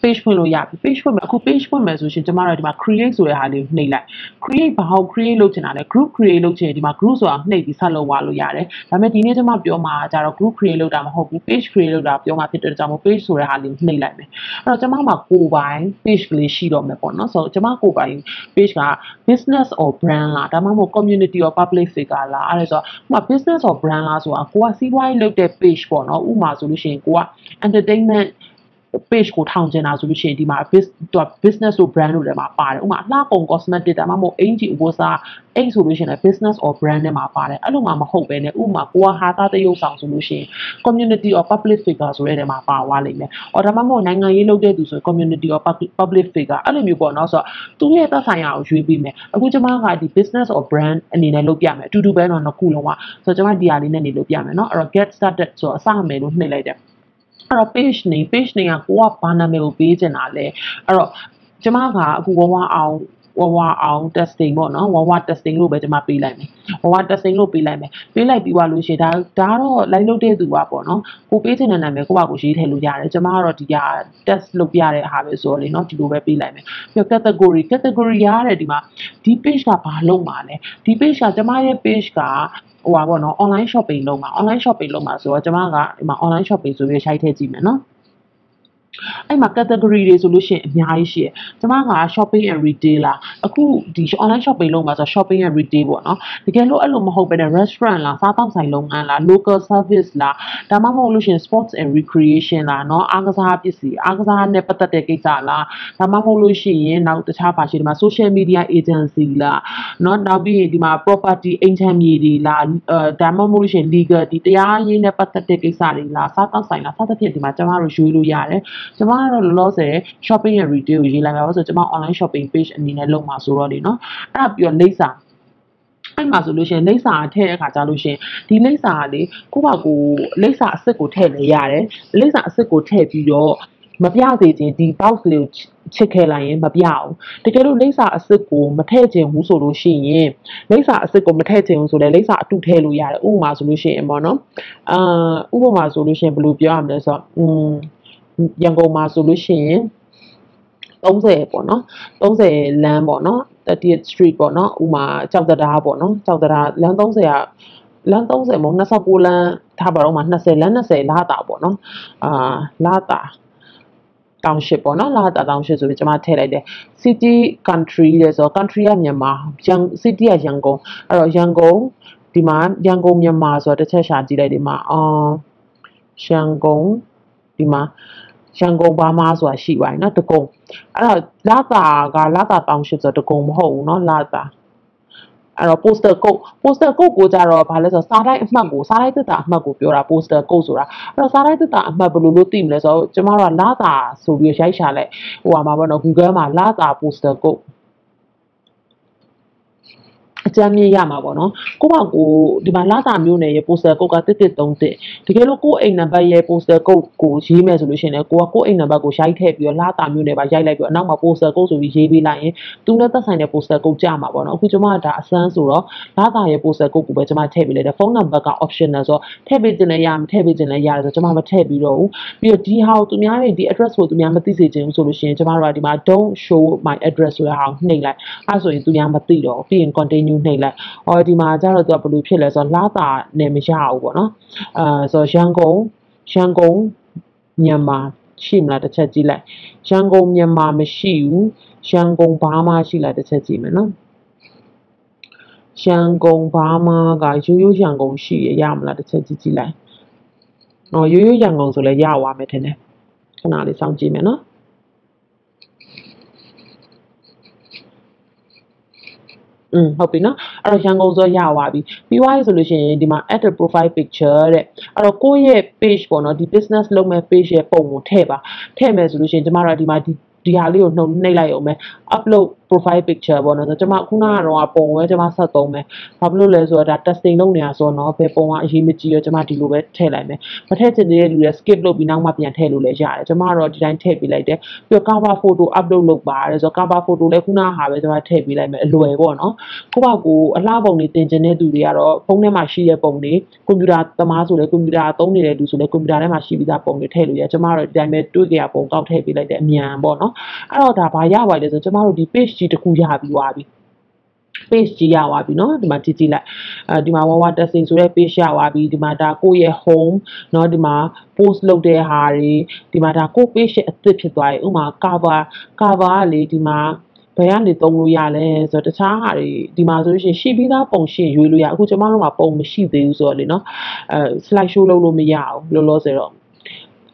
page ဖွင့်လို့ရပြီ page ဖွင့်မယ်အခု page ဖွင့်မယ်ဆိုရှင်ကျမတို့ဒီမှာ create ဆိုတဲ့ဟာလေးကိုနှိပ်လိုက် create ဘာကို create လုပ်ချင်တာလဲ group create လုပ်ချင်ရင်ဒီမှာ group ဆိုတာနှိပ်ပြီးဆက်လုပ်သွားလို့ရတယ်ဒါပေမဲ့ဒီနေ့ကျမပြောမှာကျတော့ group create လုပ်တာမဟုတ်ဘူး page create လုပ်တာပြောမှာဖြစ်တဲ့ကြောင့်မို့ page ဆိုတဲ့ဟာလေးကိုနှိပ်လိုက်မယ်အဲ့တော့ကျမမှာကိုယ်ပိုင် page ကလေးရှိတော့မယ်ပေါ့နော်ဆိုတော့ကျမကိုယ်ပိုင် page က business or brand လားဒါမှမဟုတ် community or public figure လားအဲ့ဒါဆိုတော့ဥပမာ business or brand လားဆိုတာကိုကစီးပွားရေးလုပ်တဲ့ page ပေါ့နော်ဥပမာဆိုလို့ရှိရင်ကိုက entertainment page ကိုထောင်ချင်တာဆိုလို့ရှိရင်ဒီမှာ business တို့ brand တို့ထဲမှာပါတယ်ဥပမာအလှကုန် cosmetic ဒါမှမဟုတ်အင်ဂျီအဝတ်စားအဲ့ဆိုလို့ရှိရင် business or brand ထဲမှာပါတယ်အဲ့လိုမှမဟုတ်ပဲねဥပမာကိုကဟာသားတရုပ်ဆောင်ဆိုလို့ရှိရင် community or public figure ဆိုတဲ့ထဲမှာပါသွားလိမ့်မယ်။အော်ဒါမှမဟုတ်နိုင်ငံရေးလုပ်တဲ့သူဆိုရင် community or public figure အဲ့လိုမျိုးပေါ့နော်ဆိုတော့သူရဲ့သက်ဆိုင်ရာကိုရွေးပြီးမယ်။အခုကျွန်မကဒီ business or brand အနေနဲ့လုပ်ပြမယ်။အတူတူပဲတော့နှစ်ခုလုံးကဆိုတော့ကျွန်မဒီဟာလေးနဲ့နေလုပ်ပြမယ်နော်။အဲ့တော့ get started ဆိုတော့အစမယ်လို့နှိပ်လိုက်တယ်။ အဲ့တော့ page နေ page နေကကိုကဘာနာမည်ကိုပေးချင်တာလဲအဲ့တော့ကျမကအခုဝဝအောင်ဝဝအောင် testing ပေါ့နော်ဝဝ testing လို့ပဲကျွန်မပေးလိုက်မယ်ဝဝ testing လို့ပေးလိုက်မယ်ပေးလိုက်ပြီးသွားလို့ရှိရင်ဒါဒါတော့ live လုပ်တဲ့သူပါပေါ့နော်ကိုပေးချင်တဲ့နာမည်ကိုပါကိုရေးထည့်လို့ရတယ်ကျွန်မကတော့ဒီက test လုပ်ပြတဲ့ဟာပဲဆိုတော့လေနော်ဒီလိုပဲပေးလိုက်မယ်ပြီးတော့ category category ရတဲ့ဒီမှာဒီ page ကဘာလုပ်မှာလဲဒီ page ကကျွန်မရဲ့ page က ဟိုပါပေါ့နော် online shopping လုပ်မှာ online shopping လုပ်မှာဆိုတော့ကျွန်မကဒီမှာ online shopping ဆိုပြီးရှိုက်ထည့်ကြည့်မယ်နော် အဲ့မှာ category တွေဆိုလို့ရှိရင်အများကြီးရှိတယ်။ကျွန်မက shopping and retail လားအခုဒီ online shopping လုပ်မှာဆို shopping and retail ပေါ့နော်။တကယ်လို့အဲ့လိုမဟုတ်ဘဲနဲ့ restaurant လားစားတောက်ဆိုင်လုပ်ငန်းလား local service လားဒါမှမဟုတ်လို့ရှိရင် sports and recreation လားเนาะအားကစားပစ္စည်းအားကစားနဲ့ပတ်သက်တဲ့ကိစ္စလားဒါမှမဟုတ်လို့ရှိရင်နောက်တခြားပါရှိဒီမှာ social media agency လားเนาะနောက်ပြီးရင်ဒီမှာ property အိမ်ချမ်းမြေတွေလားအဲဒါမှမဟုတ်လို့ရှိရင် legal ဒီတရားရေးနဲ့ပတ်သက်တဲ့ကိစ္စတွေလားစားတောက်ဆိုင်လားစသဖြင့်ဒီမှာကျွန်တော်တို့ရွေးလို့ရတယ်။ ကျွန်မကတော့လောလောဆယ် shopping and retail ကိုရေးလိုက်မှာပါဆိုတော့ကျွန်မ online shopping page အနေနဲ့လုပ်မှာဆိုတော့လေနော်အဲ့ဒါပြီးတော့လိပ်စာအဲ့မှာဆိုလို့ရှိရင်လိပ်စာထည့်တဲ့အခါကျလို့ရှိရင်ဒီလိပ်စာကလေကိုယ့်ဘာကိုလိပ်စာအစ်စ်ကိုထည့်လဲရတယ်လိပ်စာအစ်စ်ကိုထည့်ပြီးတော့မပြစေခြင်းဒီ box လေးကိုချစ်ခဲ့လိုက်ရင်မပြအောင်တကယ်လို့လိပ်စာအစ်စ်ကိုမထည့်ခြင်းဘူးဆိုလို့ရှိရင်လိပ်စာအစ်စ်ကိုမထည့်ခြင်းဘူးဆိုလဲလိပ်စာအတုထည့်လို့ရတယ်ဥပမာဆိုလို့ရှိရင်ပေါ့နော်အာဥပမာဆိုလို့ရှိရင်ဘယ်လိုပြောရမလဲဆိုတော့อืม ရန်ကုန်မှာဆိုလို့ရှိရင်30ပေါ့နော်30လမ်းပေါ့နော် 30th street ပေါ့နော်ဥမာကြောက်တရားပေါ့နော်ကြောက်တရားလမ်း30ကလမ်း30မဟုတ်29လမ်းထားပါတော့မှ20လမ်း20လာတာပေါ့နော်အာလာတာတောင်ရှိပေါ့နော်လာတာတောင်ရှိဆိုပြီးကျွန်မထည့်လိုက်တယ် city country လဲဆို country ကမြန်မာရန် city ကရန်ကုန်အဲ့တော့ရန်ကုန်ဒီမှာရန်ကုန်မြန်မာဆိုတော့တစ်ချက်ရှာကြည့်လိုက်ဒီမှာအော်ရန်ကုန်ဒီမှာ ရန်ကုန်ဘာမားဆိုတာရှိပါတယ်နော်တကုံအဲ့တော့လာတာကလာတာပေါင်းရှစ်ဆိုတကုံမဟုတ်ဘူးနော်လာတာအဲ့တော့ poster code poster code ကိုကြတော့ဘာလဲဆိုတော့စာတိုင်းအမှတ်ကိုစာတိုင်းသက်တာအမှတ်ကိုပြောတာ poster code ဆိုတာအဲ့တော့စာတိုင်းသက်တာအမှတ်ဘယ်လိုလို့သိမလဲဆိုတော့ကျမတို့ကလာတာဆိုပြီးရိုက်ရှာလိုက်ဟိုဟာမှာပေါ့နော် Google မှာလာတာ poster code ကြမ်းမြင့်ရမှာပေါ့နော်ကိုယ့်ဘာကိုဒီမှာလာတာမျိုးနယ်ရဲ့ poster code ကတစ်တစ်သုံးတစ်တကယ်လို့ကိုယ့်အိမ်နံပါတ်ရဲ့ poster code ကိုရေးမယ်ဆိုလို့ရှိရင်လည်းကိုကကိုယ့်အိမ်နံပါတ်ကိုရိုက်ထည့်ပြီးတော့လာတာမျိုးနယ်ပါရိုက်လိုက်ပြီးတော့အနောက်မှာ poster code ဆိုပြီးရေးပေးလိုက်ရင်သူနဲ့သက်ဆိုင်တဲ့ poster code ကြမှာပေါ့နော်အခုကျွန်မကဒါအစမ်းဆိုတော့လာတာရဲ့ poster code ကိုပဲကျွန်မထည့်ပေးလိုက်တယ်ဖုန်းနံပါတ်က optional ဆိုတော့ထည့်ပေးခြင်းလည်းရမထည့်ပေးခြင်းလည်းရတယ်ဆိုတော့ကျွန်မမထည့်ပြီးတော့ဘူးပြီးတော့ဒီဟာကိုသူများတွေဒီ address ကိုသူများမသိစေချင်ဘူးဆိုလို့ရှိရင်ကျွန်မတို့ကဒီမှာ don't show my address ဆိုတဲ့ဟာကိုနှိပ်လိုက်အဲဆိုရင်သူများမသိတော့ပြီးရင် continue နှိပ်လိုက်အော်ဒီမှာကျတော့သူကဘယ်လိုဖြစ်လဲဆိုတော့လာတာနဲ့မရဘူးပေါ့နော်အဲဆိုတော့ရန်ကုန်ရန်ကုန်မြန်မာရှိမလားတစ်ချက်ကြည့်လိုက်ရန်ကုန်မြန်မာမရှိဘူးရန်ကုန်ဘာမှရှိလားတစ်ချက်ကြည့်မယ်နော်ရန်ကုန်ဘာမှကရိုးရိုးရန်ကုန်ရှိရရမလားတစ်ချက်ကြည့်ကြည့်လိုက်။အော်ရိုးရိုးရန်ကုန်ဆိုလဲရသွားမယ်ထင်တယ်။ခဏလေးစောင့်ကြည့်မယ်နော်။ อืมဟုတ်ပြီနော်အဲ့တော့ရန်ကုန်စောရသွားပြီပြီးသွားပြီဆိုလို့ရှိရင်ဒီမှာ add a profile picture တဲ့အဲ့တော့ကိုယ့်ရဲ့ page ပေါ့နော်ဒီ business လုပ်မဲ့ page ရဲ့ပုံကိုထည့်ပါထည့်မယ်ဆိုလို့ရှိရင်ကျမတို့ဒီမှာဒီ ဒီဟာလေးကိုနှုတ်နှိပ်လိုက်အောင်မယ် upload profile picture ပေါ့နော်ဆိုတော့ကျွန်မခုနကတော့ပုံပဲကျွန်မဆက်သုံးမယ်ဘာဖြစ်လို့လဲဆိုတော့ဒါ testing လုပ်နေတာဆိုတော့ဘယ်ပုံကအရေးမကြီးရောကျွန်မဒီလိုပဲထည့်လိုက်မယ်မထည့်ချင်တဲ့လူတွေ skip လုပ်ပြီးနောက်မှပြန်ထည့်လို့လည်းရတယ်ကျွန်မကတော့ဒီတိုင်းထည့်ပေးလိုက်တယ်ပြီးတော့ cover photo upload လုပ်ပါတယ်ဆိုတော့ cover photo လည်းခုနဟာပဲကျွန်မထည့်ပေးလိုက်မယ်အလွယ်ပေါ့နော်ကိုယ့်ဘာကိုအလှပုံတွေတင်ကျင်တဲ့သူတွေကတော့ဖုန်းထဲမှာရှိတဲ့ပုံတွေကွန်ပျူတာသမားဆိုလည်းကွန်ပျူတာသုံးနေတဲ့လူဆိုလည်းကွန်ပျူတာထဲမှာရှိပြီးသားပုံတွေထည့်လို့ရကျွန်မတို့ဒီတိုင်းပဲတွေ့ကြရပုံကောက်ထည့်ပေးလိုက်တဲ့အမြန်ပေါ့နော်အဲ့တော့ဒါဘာရပါလဲဆိုကျွန်မတို့ဒီ page ကြီးတစ်ခုရပြီးသွားပြီ page ကြီးရသွားပြီเนาะဒီမှာကြည့်ကြည့်လိုက်အဲဒီမှာ wawa testing ဆိုတဲ့ page ရသွားပြီဒီမှာဒါကိုယ့်ရဲ့ home เนาะဒီမှာ post လုပ်တဲ့ဟာတွေဒီမှာဒါကိုယ့် page ရဲ့အသစ်ဖြစ်သွားပြီဥမာ cover cover ကလေဒီမှာဘယ်ကနေသုံးလို့ရလဲဆိုတော့တခြားဟာတွေဒီမှာဆိုလို့ရှိရင်ရှိပြီးသားပုံရှင်ရွေးလို့ရအခုကျွန်မတို့မှာပုံမရှိသေးဘူးဆိုတော့လေနော်အဲ slide show လုပ်လို့မရဘူးလောလောဆယ်တော့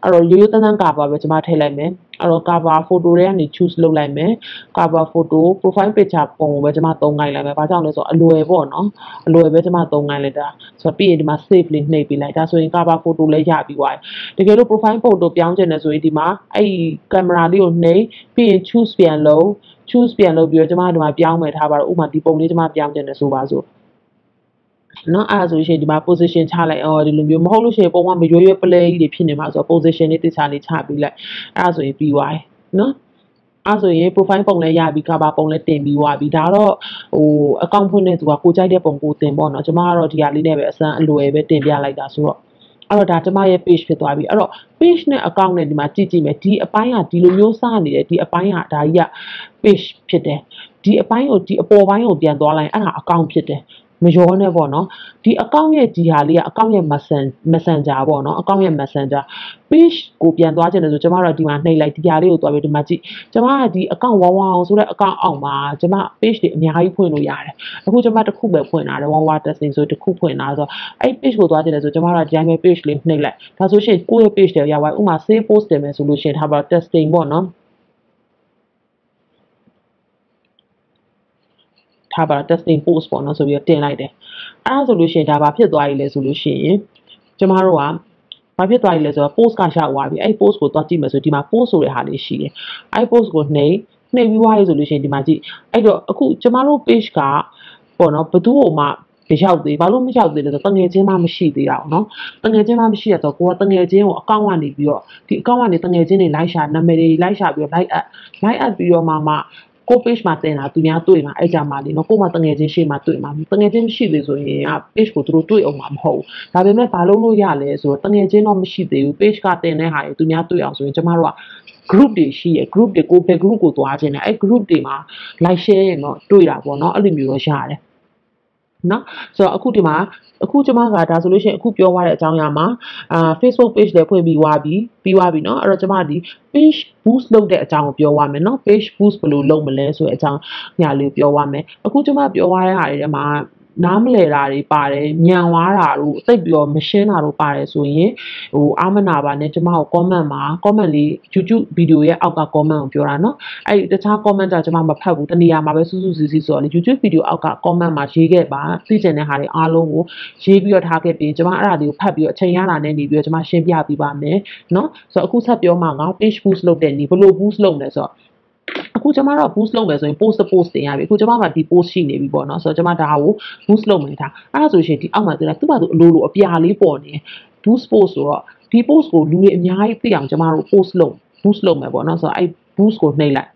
အဲ့တော့ရိုးရိုးတန်းတန်းကာပါပဲကျွန်မထည့်လိုက်မယ် အဲ့တော့ cover photo တွေကနေ choose လုပ်လိုက်မယ် cover photo profile picture ပုံကိုပဲကျွန်မသုံးခိုင်းလိုက်မယ်ဘာကြောင့်လဲဆိုတော့အလွယ်ပေါ့နော်အလွယ်ပဲကျွန်မသုံးခိုင်းလိုက်တာဆိုတော့ပြီးရင်ဒီမှာ save လေးနှိပ်ပေးလိုက်ဒါဆိုရင် cover photo လည်းရပြီးသွားပြီတကယ်လို့ profile photo ပြောင်းချင်တယ်ဆိုရင်ဒီမှာအဲ့ဒီ camera လေးကိုနှိပ်ပြီးရင် choose ပြန်လုပ် choose ပြန်လုပ်ပြီးတော့ကျွန်မဒီမှာပြောင်းမယ်ထားပါတော့ဥပမာဒီပုံလေးကျွန်မပြောင်းချင်တယ်ဆိုပါစို့ နော်အဲ့ဒါဆိုရှင်ဒီမှာ position ချလိုက်အော်ဒီလိုမျိုးမဟုတ်လို့ရှိရင်ပုံကမရွရွ play ကြီးတွေဖြစ်နေမှာဆိုတော့ position လေးတိကျလေးချပြီးလိုက်အဲ့ဒါဆိုရင်ပြီးသွားပြီနော်အဲ့ဆိုရင် profile ပုံလည်းရပြီ cover ပုံလည်းတင်ပြီးသွားပြီဒါတော့ဟို account ဖွင့်တဲ့သူကကိုကြိုက်တဲ့ပုံကိုတင်ပေါ့နော်ကျွန်မကတော့ဒီဟာလေးနဲ့ပဲအစမ်းအလွယ်ပဲတင်ပြလိုက်တာဆိုတော့အဲ့တော့ဒါကျမရဲ့ page ဖြစ်သွားပြီအဲ့တော့ page နဲ့ account နဲ့ဒီမှာကြည့်ကြည့်မယ်ဒီအပိုင်းကဒီလိုမျိုးစနေတယ်ဒီအပိုင်းကဒါကြီးက page ဖြစ်တယ်ဒီအပိုင်းကိုဒီအပေါ်ပိုင်းကိုပြန်သွားလိုက်အဲ့ဒါ account ဖြစ်တယ် မရောနဲ့ပေါ့နော်ဒီအကောင့်ရဲ့ဒီဟာလေးကအကောင့်ရဲ့ messenger ပေါ့နော်အကောင့်ရဲ့ messenger page ကိုပြန်သွားချင်တယ်ဆိုကျွန်မတို့ဒီမှာနှိပ်လိုက်ဒီဟာလေးကိုသွားပြီးဒီမှာကြည့်ကျွန်မကဒီအကောင့်ဝဝအောင်ဆိုတဲ့အကောင့်အောက်မှာကျွန်မ page တွေအများကြီးဖွင့်လို့ရတယ်အခုကျွန်မတစ်ခုပဲဖွင့်တာတယ်ဝဝ testing ဆိုတစ်ခုဖွင့်တာဆိုအဲ့ page ကိုသွားချင်တယ်ဆိုကျွန်မတို့ဒီတိုင်းပဲ page လေးနှိပ်လိုက်ဒါဆိုရှင်ကိုယ့်ရဲ့ page တွေရပါဥမာ save post တယ်မယ်ဆိုလို့ရှင်ထားပါ testing ပေါ့နော် ထားပါ testing post ပေါ့နော်ဆိုပြီးတော့တင်လိုက်တယ်အဲ့ဒါဆိုလို့ရှိရင်ဒါဘာဖြစ်သွားပြီလဲဆိုလို့ရှိရင်ကျမတို့ကဘာဖြစ်သွားပြီလဲဆိုတော့ post ကရှာသွားပြီအဲ့ post ကိုသွားကြည့်မယ်ဆိုဒီမှာ post ဆိုတဲ့ဟာလေးရှိတယ်အဲ့ post ကိုနှိပ်နှိပ်ပြီးသွားပြီဆိုလို့ရှိရင်ဒီမှာကြည့်အဲ့တော့အခုကျမတို့ page ကပေါ့နော်ဘသူ့ဟိုမှမရောက်သေးဘာလို့မရောက်သေးလဲဆိုတော့တငယ်ချင်းမှမရှိသေးတာပေါ့နော်တငယ်ချင်းမှမရှိရတော့ကိုကတငယ်ချင်းကိုအကောင့်ကနေပြီးတော့ဒီအကောင့်ကနေတငယ်ချင်းတွေလိုက်ရှာနာမည်တွေလိုက်ရှာပြီးတော့ like up like up ပြီးတော့မှမှ ကို page မှာတင်တာသူများတွေ့မှာအဲ့ကြမှာလေနော်ကိုမှတငယ်ချင်းရှေ့မှာတွေ့မှာတငယ်ချင်းမရှိသေးဆိုရင်က page ကိုသူတို့တွေ့အောင်မှာမဟုတ်ဘူးဒါပေမဲ့ဘာလို့လို့ရလဲဆိုတော့တငယ်ချင်းတော့မရှိသေးဘူး page ကတင်တဲ့ဟာတွေသူများတွေ့အောင်ဆိုရင်ကျမတို့က group တွေရှိရ group တွေကိုပဲ group ကိုသွားခြင်းတယ်အဲ့ group တွေမှာ like share ရင်တော့တွေ့တာပေါ့နော်အဲ့လိုမျိုးတော့ရတယ် နော်ဆိုတော့အခုဒီမှာအခုကျွန်မကဒါဆိုလို့ရှိရင်အခုပြောသွားတဲ့အကြောင်းအရာမှာအာ Facebook page လည်းဖွင့်ပြီးသွားပြီပြီးသွားပြီเนาะအဲ့တော့ကျွန်မဒီ page boost လုပ်တဲ့အကြောင်းကိုပြောသွားမယ်เนาะ page boost ဘယ်လိုလုပ်မလဲဆိုတဲ့အကြောင်းညာလေးပြောသွားမယ်အခုကျွန်မပြောသွားတဲ့ဟာတွေထဲမှာ နားမလည်တာတွေပါတယ်ညံွားတာတို့စိတ်ပြီးတော့မရှင်းတာတို့ပါတယ်ဆိုရင်ဟိုအာမနာပါနဲ့ကျွန်မကို comment မှာ comment လေး YouTube ဗီဒီယိုရဲ့အောက်က comment ကိုပြောတာနော်အဲ့ဒီတခြား comment ကြောင့်ကျွန်မမဖတ်ဘူးတနေရာမှာပဲစူးစူးစီစီဆိုတော့ YouTube ဗီဒီယိုအောက်က comment မှာရေးခဲ့ပါသိချင်တဲ့ဟာတွေအားလုံးကိုရေးပြီးတော့ထားခဲ့ပြီးကျွန်မအဲ့ဒါတွေကိုဖတ်ပြီးတော့အချိန်ရတာနဲ့နေပြီးတော့ကျွန်မရှင်းပြပေးပါမယ်နော်ဆိုတော့အခုဆက်ပြောမှာက page boost လုပ်တဲ့နေဘယ်လို boost လုပ်လဲဆိုတော့ အခုကျမတို့ boost လုပ်မယ်ဆိုရင် post post တင်ရပြီအခုကျမကဒီ post ရှိနေပြီပေါ့နော်ဆိုတော့ကျမဒါကို boost လုပ်မယ်ဒါအဲ့ဒါဆိုရှင်ဒီအောက်မှာတင်တာသူ့ဘာသူအလိုလိုအပြာလေးပေါ်နေ boost post ဆိုတော့ဒီ post ကိုလူတွေအများကြီးသိအောင်ကျမတို့ post လုပ် boost လုပ်မယ်ပေါ့နော်ဆိုတော့အဲ့ boost ကိုနှိပ်လိုက်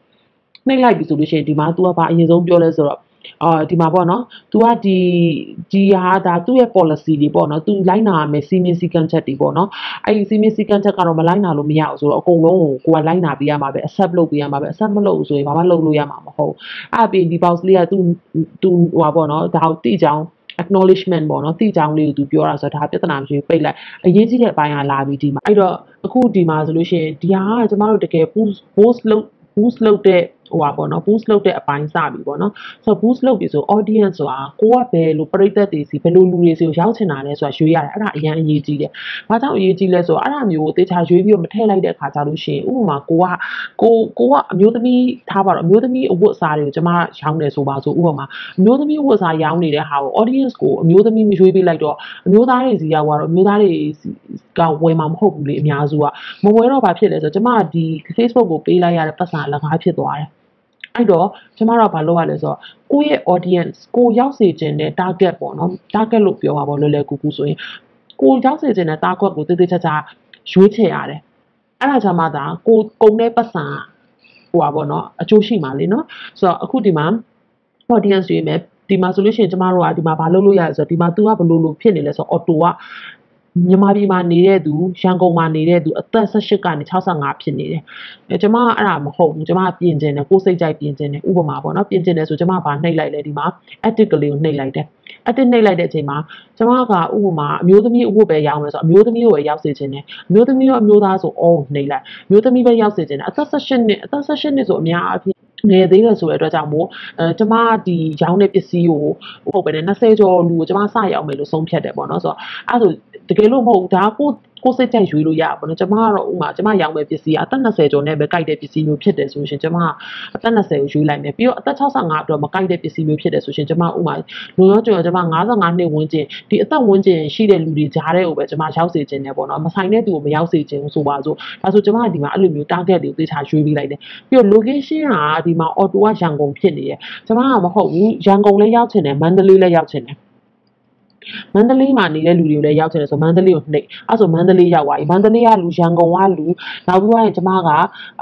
နှိပ်လိုက်ပြီဆိုလို့ရှိရင်ဒီမှာ तू ကဘာအရင်ဆုံးပြောလဲဆိုတော့ အာဒီမှာပေါ့နော်။ तू ကဒီဒီဟာဒါသူ့ရဲ့ policy တွေပေါ့နော်။ तू လိုက်နာရမယ်စီမင်းစည်းကမ်းချက်တွေပေါ့နော်။အဲ့ဒီစီမင်းစည်းကမ်းချက်ကတော့မလိုက်နာလို့မရဘူးဆိုတော့အကုန်လုံးကိုကိုကလိုက်နာပေးရမှာပဲ accept လုပ်ပေးရမှာပဲ accept မလုပ်ဘူးဆိုရင်ဘာမှလုပ်လို့ရမှာမဟုတ်ဘူး။အဲ့အပြင်ဒီ box လေးက तू तू ဟိုပါပေါ့နော်။ဒါကိုတိကျအောင် acknowledgement ပေါ့နော်တိကျအောင်လေးကိုသူပြောတာဆိုတော့ဒါပြဿနာမရှိဘူးပိတ်လိုက်အရေးကြီးတဲ့အပိုင်းကလာပြီဒီမှာအဲ့တော့အခုဒီမှာဆိုလို့ရှိရင်ဒီဟာကကျမတို့တကယ် boost boost လုပ် boost လုပ်တဲ့ ဟိုပါပေါ့နော် boost လုပ်တဲ့အပိုင်းစပြီပေါ့နော်ဆိုတော့ boost လုပ်ပြီဆို audience ဆိုတာကိုကဘယ်လိုပရိသတ်တွေစီဘယ်လိုလူတွေစီကိုရောက်ချင်တာလဲဆိုတာရွေးရတယ်အဲ့ဒါအရင်အရေးကြီးတယ်။ဘာကြောင့်အရေးကြီးလဲဆိုတော့အဲ့ဒါမျိုးကိုတေချာရွေးပြီးတော့မထည့်လိုက်တဲ့အခါကျလို့ရှိရင်ဥပမာကိုကကိုကိုကအမျိုးသမီးထားပါတော့အမျိုးသမီးအဝတ်အစားတွေကိုကျွန်မရောင်းတယ်ဆိုပါဆိုဥပမာအမျိုးသမီးအဝတ်အစားရောင်းနေတဲ့ဟာကို audience ကိုအမျိုးသမီးမရွေးပေးလိုက်တော့အမျိုးသားတွေစီရောက်သွားတော့အမျိုးသားတွေကဝယ်မှာမဟုတ်ဘူးလေအများစုကမဝယ်တော့ဘာဖြစ်လဲဆိုတော့ကျွန်မဒီ Facebook ကိုပေးလိုက်ရတဲ့ပတ်စံအလကားဖြစ်သွားတယ် အဲ့တော့ကျမတို့ကဘာလုပ်ရလဲဆိုတော့ကိုယ့်ရဲ့ audience ကိုရောက်စေခြင်းတဲ့ target ပေါ့နော် target လို့ပြောပါပေါ့လွယ်လွယ်ကူကူဆိုရင်ကိုရောက်စေခြင်းတဲ့ target ကိုတိတိကျကျရွေးချယ်ရတယ်အဲ့ဒါကြောင့်မှသာကိုကုံတဲ့ပတ်စံဟိုပါပေါ့နော်အကျိုးရှိမှာလေနော်ဆိုတော့အခုဒီမှာ audience ရွေးမယ်ဒီမှာဆိုလို့ရှိရင်ကျမတို့ကဒီမှာဘာလုပ်လို့ရလဲဆိုတော့ဒီမှာ तू ကဘယ်လိုလိုဖြစ်နေလဲဆိုတော့ auto က မြန်မာပြည်မှာနေတဲ့သူရန်ကုန်မှာနေတဲ့သူအသက်18ကနေ65ဖြစ်နေတယ်။အဲကျွန်မကအဲ့ဒါမဟုတ်ဘူးကျွန်မကပြင်ကျင်တယ်ကိုယ်စိတ်ကြိုက်ပြင်ကျင်တယ်ဥပမာပေါ့နော်ပြင်ကျင်တယ်ဆိုကျွန်မကဘာနှိပ်လိုက်လဲဒီမှာ edit ကလေးကိုနှိပ်လိုက်တယ်။ edit နှိပ်လိုက်တဲ့အချိန်မှာကျွန်မကဥပမာအမျိုးသမီးအဝတ်ပဲရောင်းမယ်ဆိုအမျိုးသမီးကိုပဲရောက်စေချင်တယ်။အမျိုးသမီးရောအမျိုးသားဆိုအော်နှိပ်လိုက်။အမျိုးသမီးပဲရောက်စေချင်တယ်အသက်18နှစ်အသက်18နှစ်ဆိုအများအပြည့်ငယ်သေးတယ်ဆိုတဲ့အတွက်ကြောင့်မို့အဲကျမဒီရောင်းတဲ့ပစ္စည်းကိုဟုတ်ပဲနဲ့20ကျော်လူကိုကျမစရောက်မယ်လို့ဆုံးဖြတ်တယ်ပေါ့နော်ဆိုတော့အဲ့ဆို တကယ်လို့မဟုတ်ဒါကိုကိုစိတ်ကြိုက်ရွေးလို့ရပါဘောနော်ကျမကတော့ဥမာကျမရောင်းမဲ့ပစ္စည်းကအသက်20ကျော်နဲ့ပဲကြိုက်တဲ့ပစ္စည်းမျိုးဖြစ်တယ်ဆိုရှင်ကျမကအသက်20ကိုရွေးလိုက်မယ်ပြီးတော့အသက်65အတွက်မကြိုက်တဲ့ပစ္စည်းမျိုးဖြစ်တယ်ဆိုရှင်ကျမဥမာလူရောကျော်ကျမ55နှစ်ဝန်းကျင်ဒီအသက်ဝန်းကျင်ရှိတဲ့လူတွေကြားထဲကိုပဲကျမရောက်စေခြင်းနဲ့ပေါ့နော်မဆိုင်တဲ့သူကိုမရောက်စေခြင်းဆိုပါစို့ဒါဆိုကျမကဒီမှာအဲ့လိုမျိုး target တွေသေချာရွေးပြီးလိုက်တယ်ပြီးတော့ location ကဒီမှာ auto ကရန်ကုန်ဖြစ်နေတယ်ကျမကမဟုတ်ဘူးရန်ကုန်လည်းရောက်ချင်တယ်မန္တလေးလည်းရောက်ချင်တယ် မန္တလေးမှာနေတဲ့လူတွေကိုလည်းရောက်ချင်တယ်ဆိုမန္တလေးကိုနှိပ်အဲ့ဆိုမန္တလေးရောက်သွားပြီမန္တလေးကလူရန်ကုန်ကလူနောက်ပြီးတော့ကျမက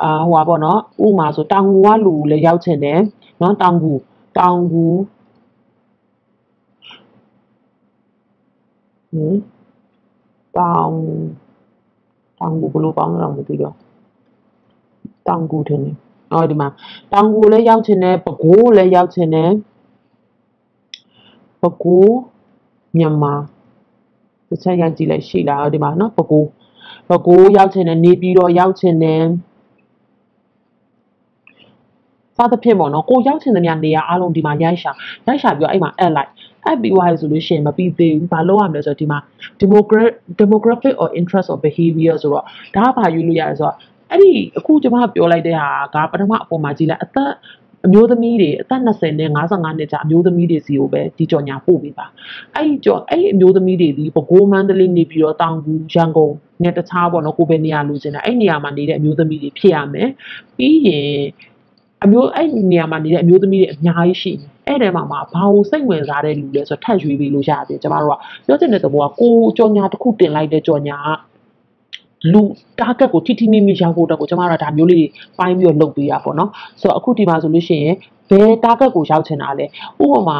အာဟိုပါပေါ့နော်ဥမာဆိုတောင်ကူကလူလည်းရောက်ချင်တယ်နော်တောင်ကူတောင်ကူဟင်တောင်တောင်ကူဘယ်လိုပေါင်းတော့မသိတော့တောင်ကူထင်တယ်အော်ဒီမှာတောင်ကူလည်းရောက်ချင်တယ်ပကိုးလည်းရောက်ချင်တယ်ပကိုး မြန်မာတစ်ချက်ရိုက်ကြည့်လိုက်ရှိလားဒီမှာနော်ပကိုးပကိုးရောက်ချင်တယ်နေပြည်တော်ရောက်ချင်တယ်စသဖြင့်ပေါ့နော်ကိုရောက်ချင်တဲ့နေရာအားလုံးဒီမှာရိုက်ရှာရိုက်ရှာပြီးတော့အဲ့မှာ add လိုက် add ပြီးသွားပြီဆိုလို့ရှိရင်မပြီးသေးဘူးဘာလုပ်ရမလဲဆိုတော့ဒီမှာ demographic demographic or interest or behavior ဆိုတော့ဒါကဘာယူလို့ရလဲဆိုတော့အဲ့ဒီအခုကျွန်မပြောလိုက်တဲ့ဟာကပထမအပေါ်မှာကြည့်လိုက်အသက် အမျိုးသမီးတွေအသက်20နဲ့55နှစ်ကြာအမျိုးသမီးတွေစီကိုပဲဒီကြော်ညာပို့ပေးပါအဲ့ဒီကြော်အဲ့ဒီအမျိုးသမီးတွေဒီပဲခူးမန္တလေးနေပြီးတော့တောင်ကူရန်ကုန်နဲ့တခြားပေါ့နော်ကိုပဲနေရာလိုချင်တာအဲ့နေရာမှာနေတဲ့အမျိုးသမီးတွေဖြစ်ရမယ်ပြီးရင်အမျိုးအဲ့နေရာမှာနေတဲ့အမျိုးသမီးတွေအများကြီးရှိတယ်အဲ့ဒီမှာမှာဘာလို့စိတ်ဝင်စားတဲ့လူလဲဆိုတော့ထပ်ရွေးပြီးလို့ရတယ်ကျမတို့ကပြောချင်တဲ့သဘောကကိုကြော်ညာတစ်ခုတင်လိုက်တဲ့ကြော်ညာက လူ target ကိုထိထိမိမိရောက်ဖို့အတွက်ကိုကျမတို့ဒါမျိုးလေးပိုင်းပြီးတော့လုပ်ပေးရပါတော့ဆိုတော့အခုဒီမှာဆိုလို့ရှိရင် ဘယ် target ကိုရောက်ချင်တာလဲဥပမာ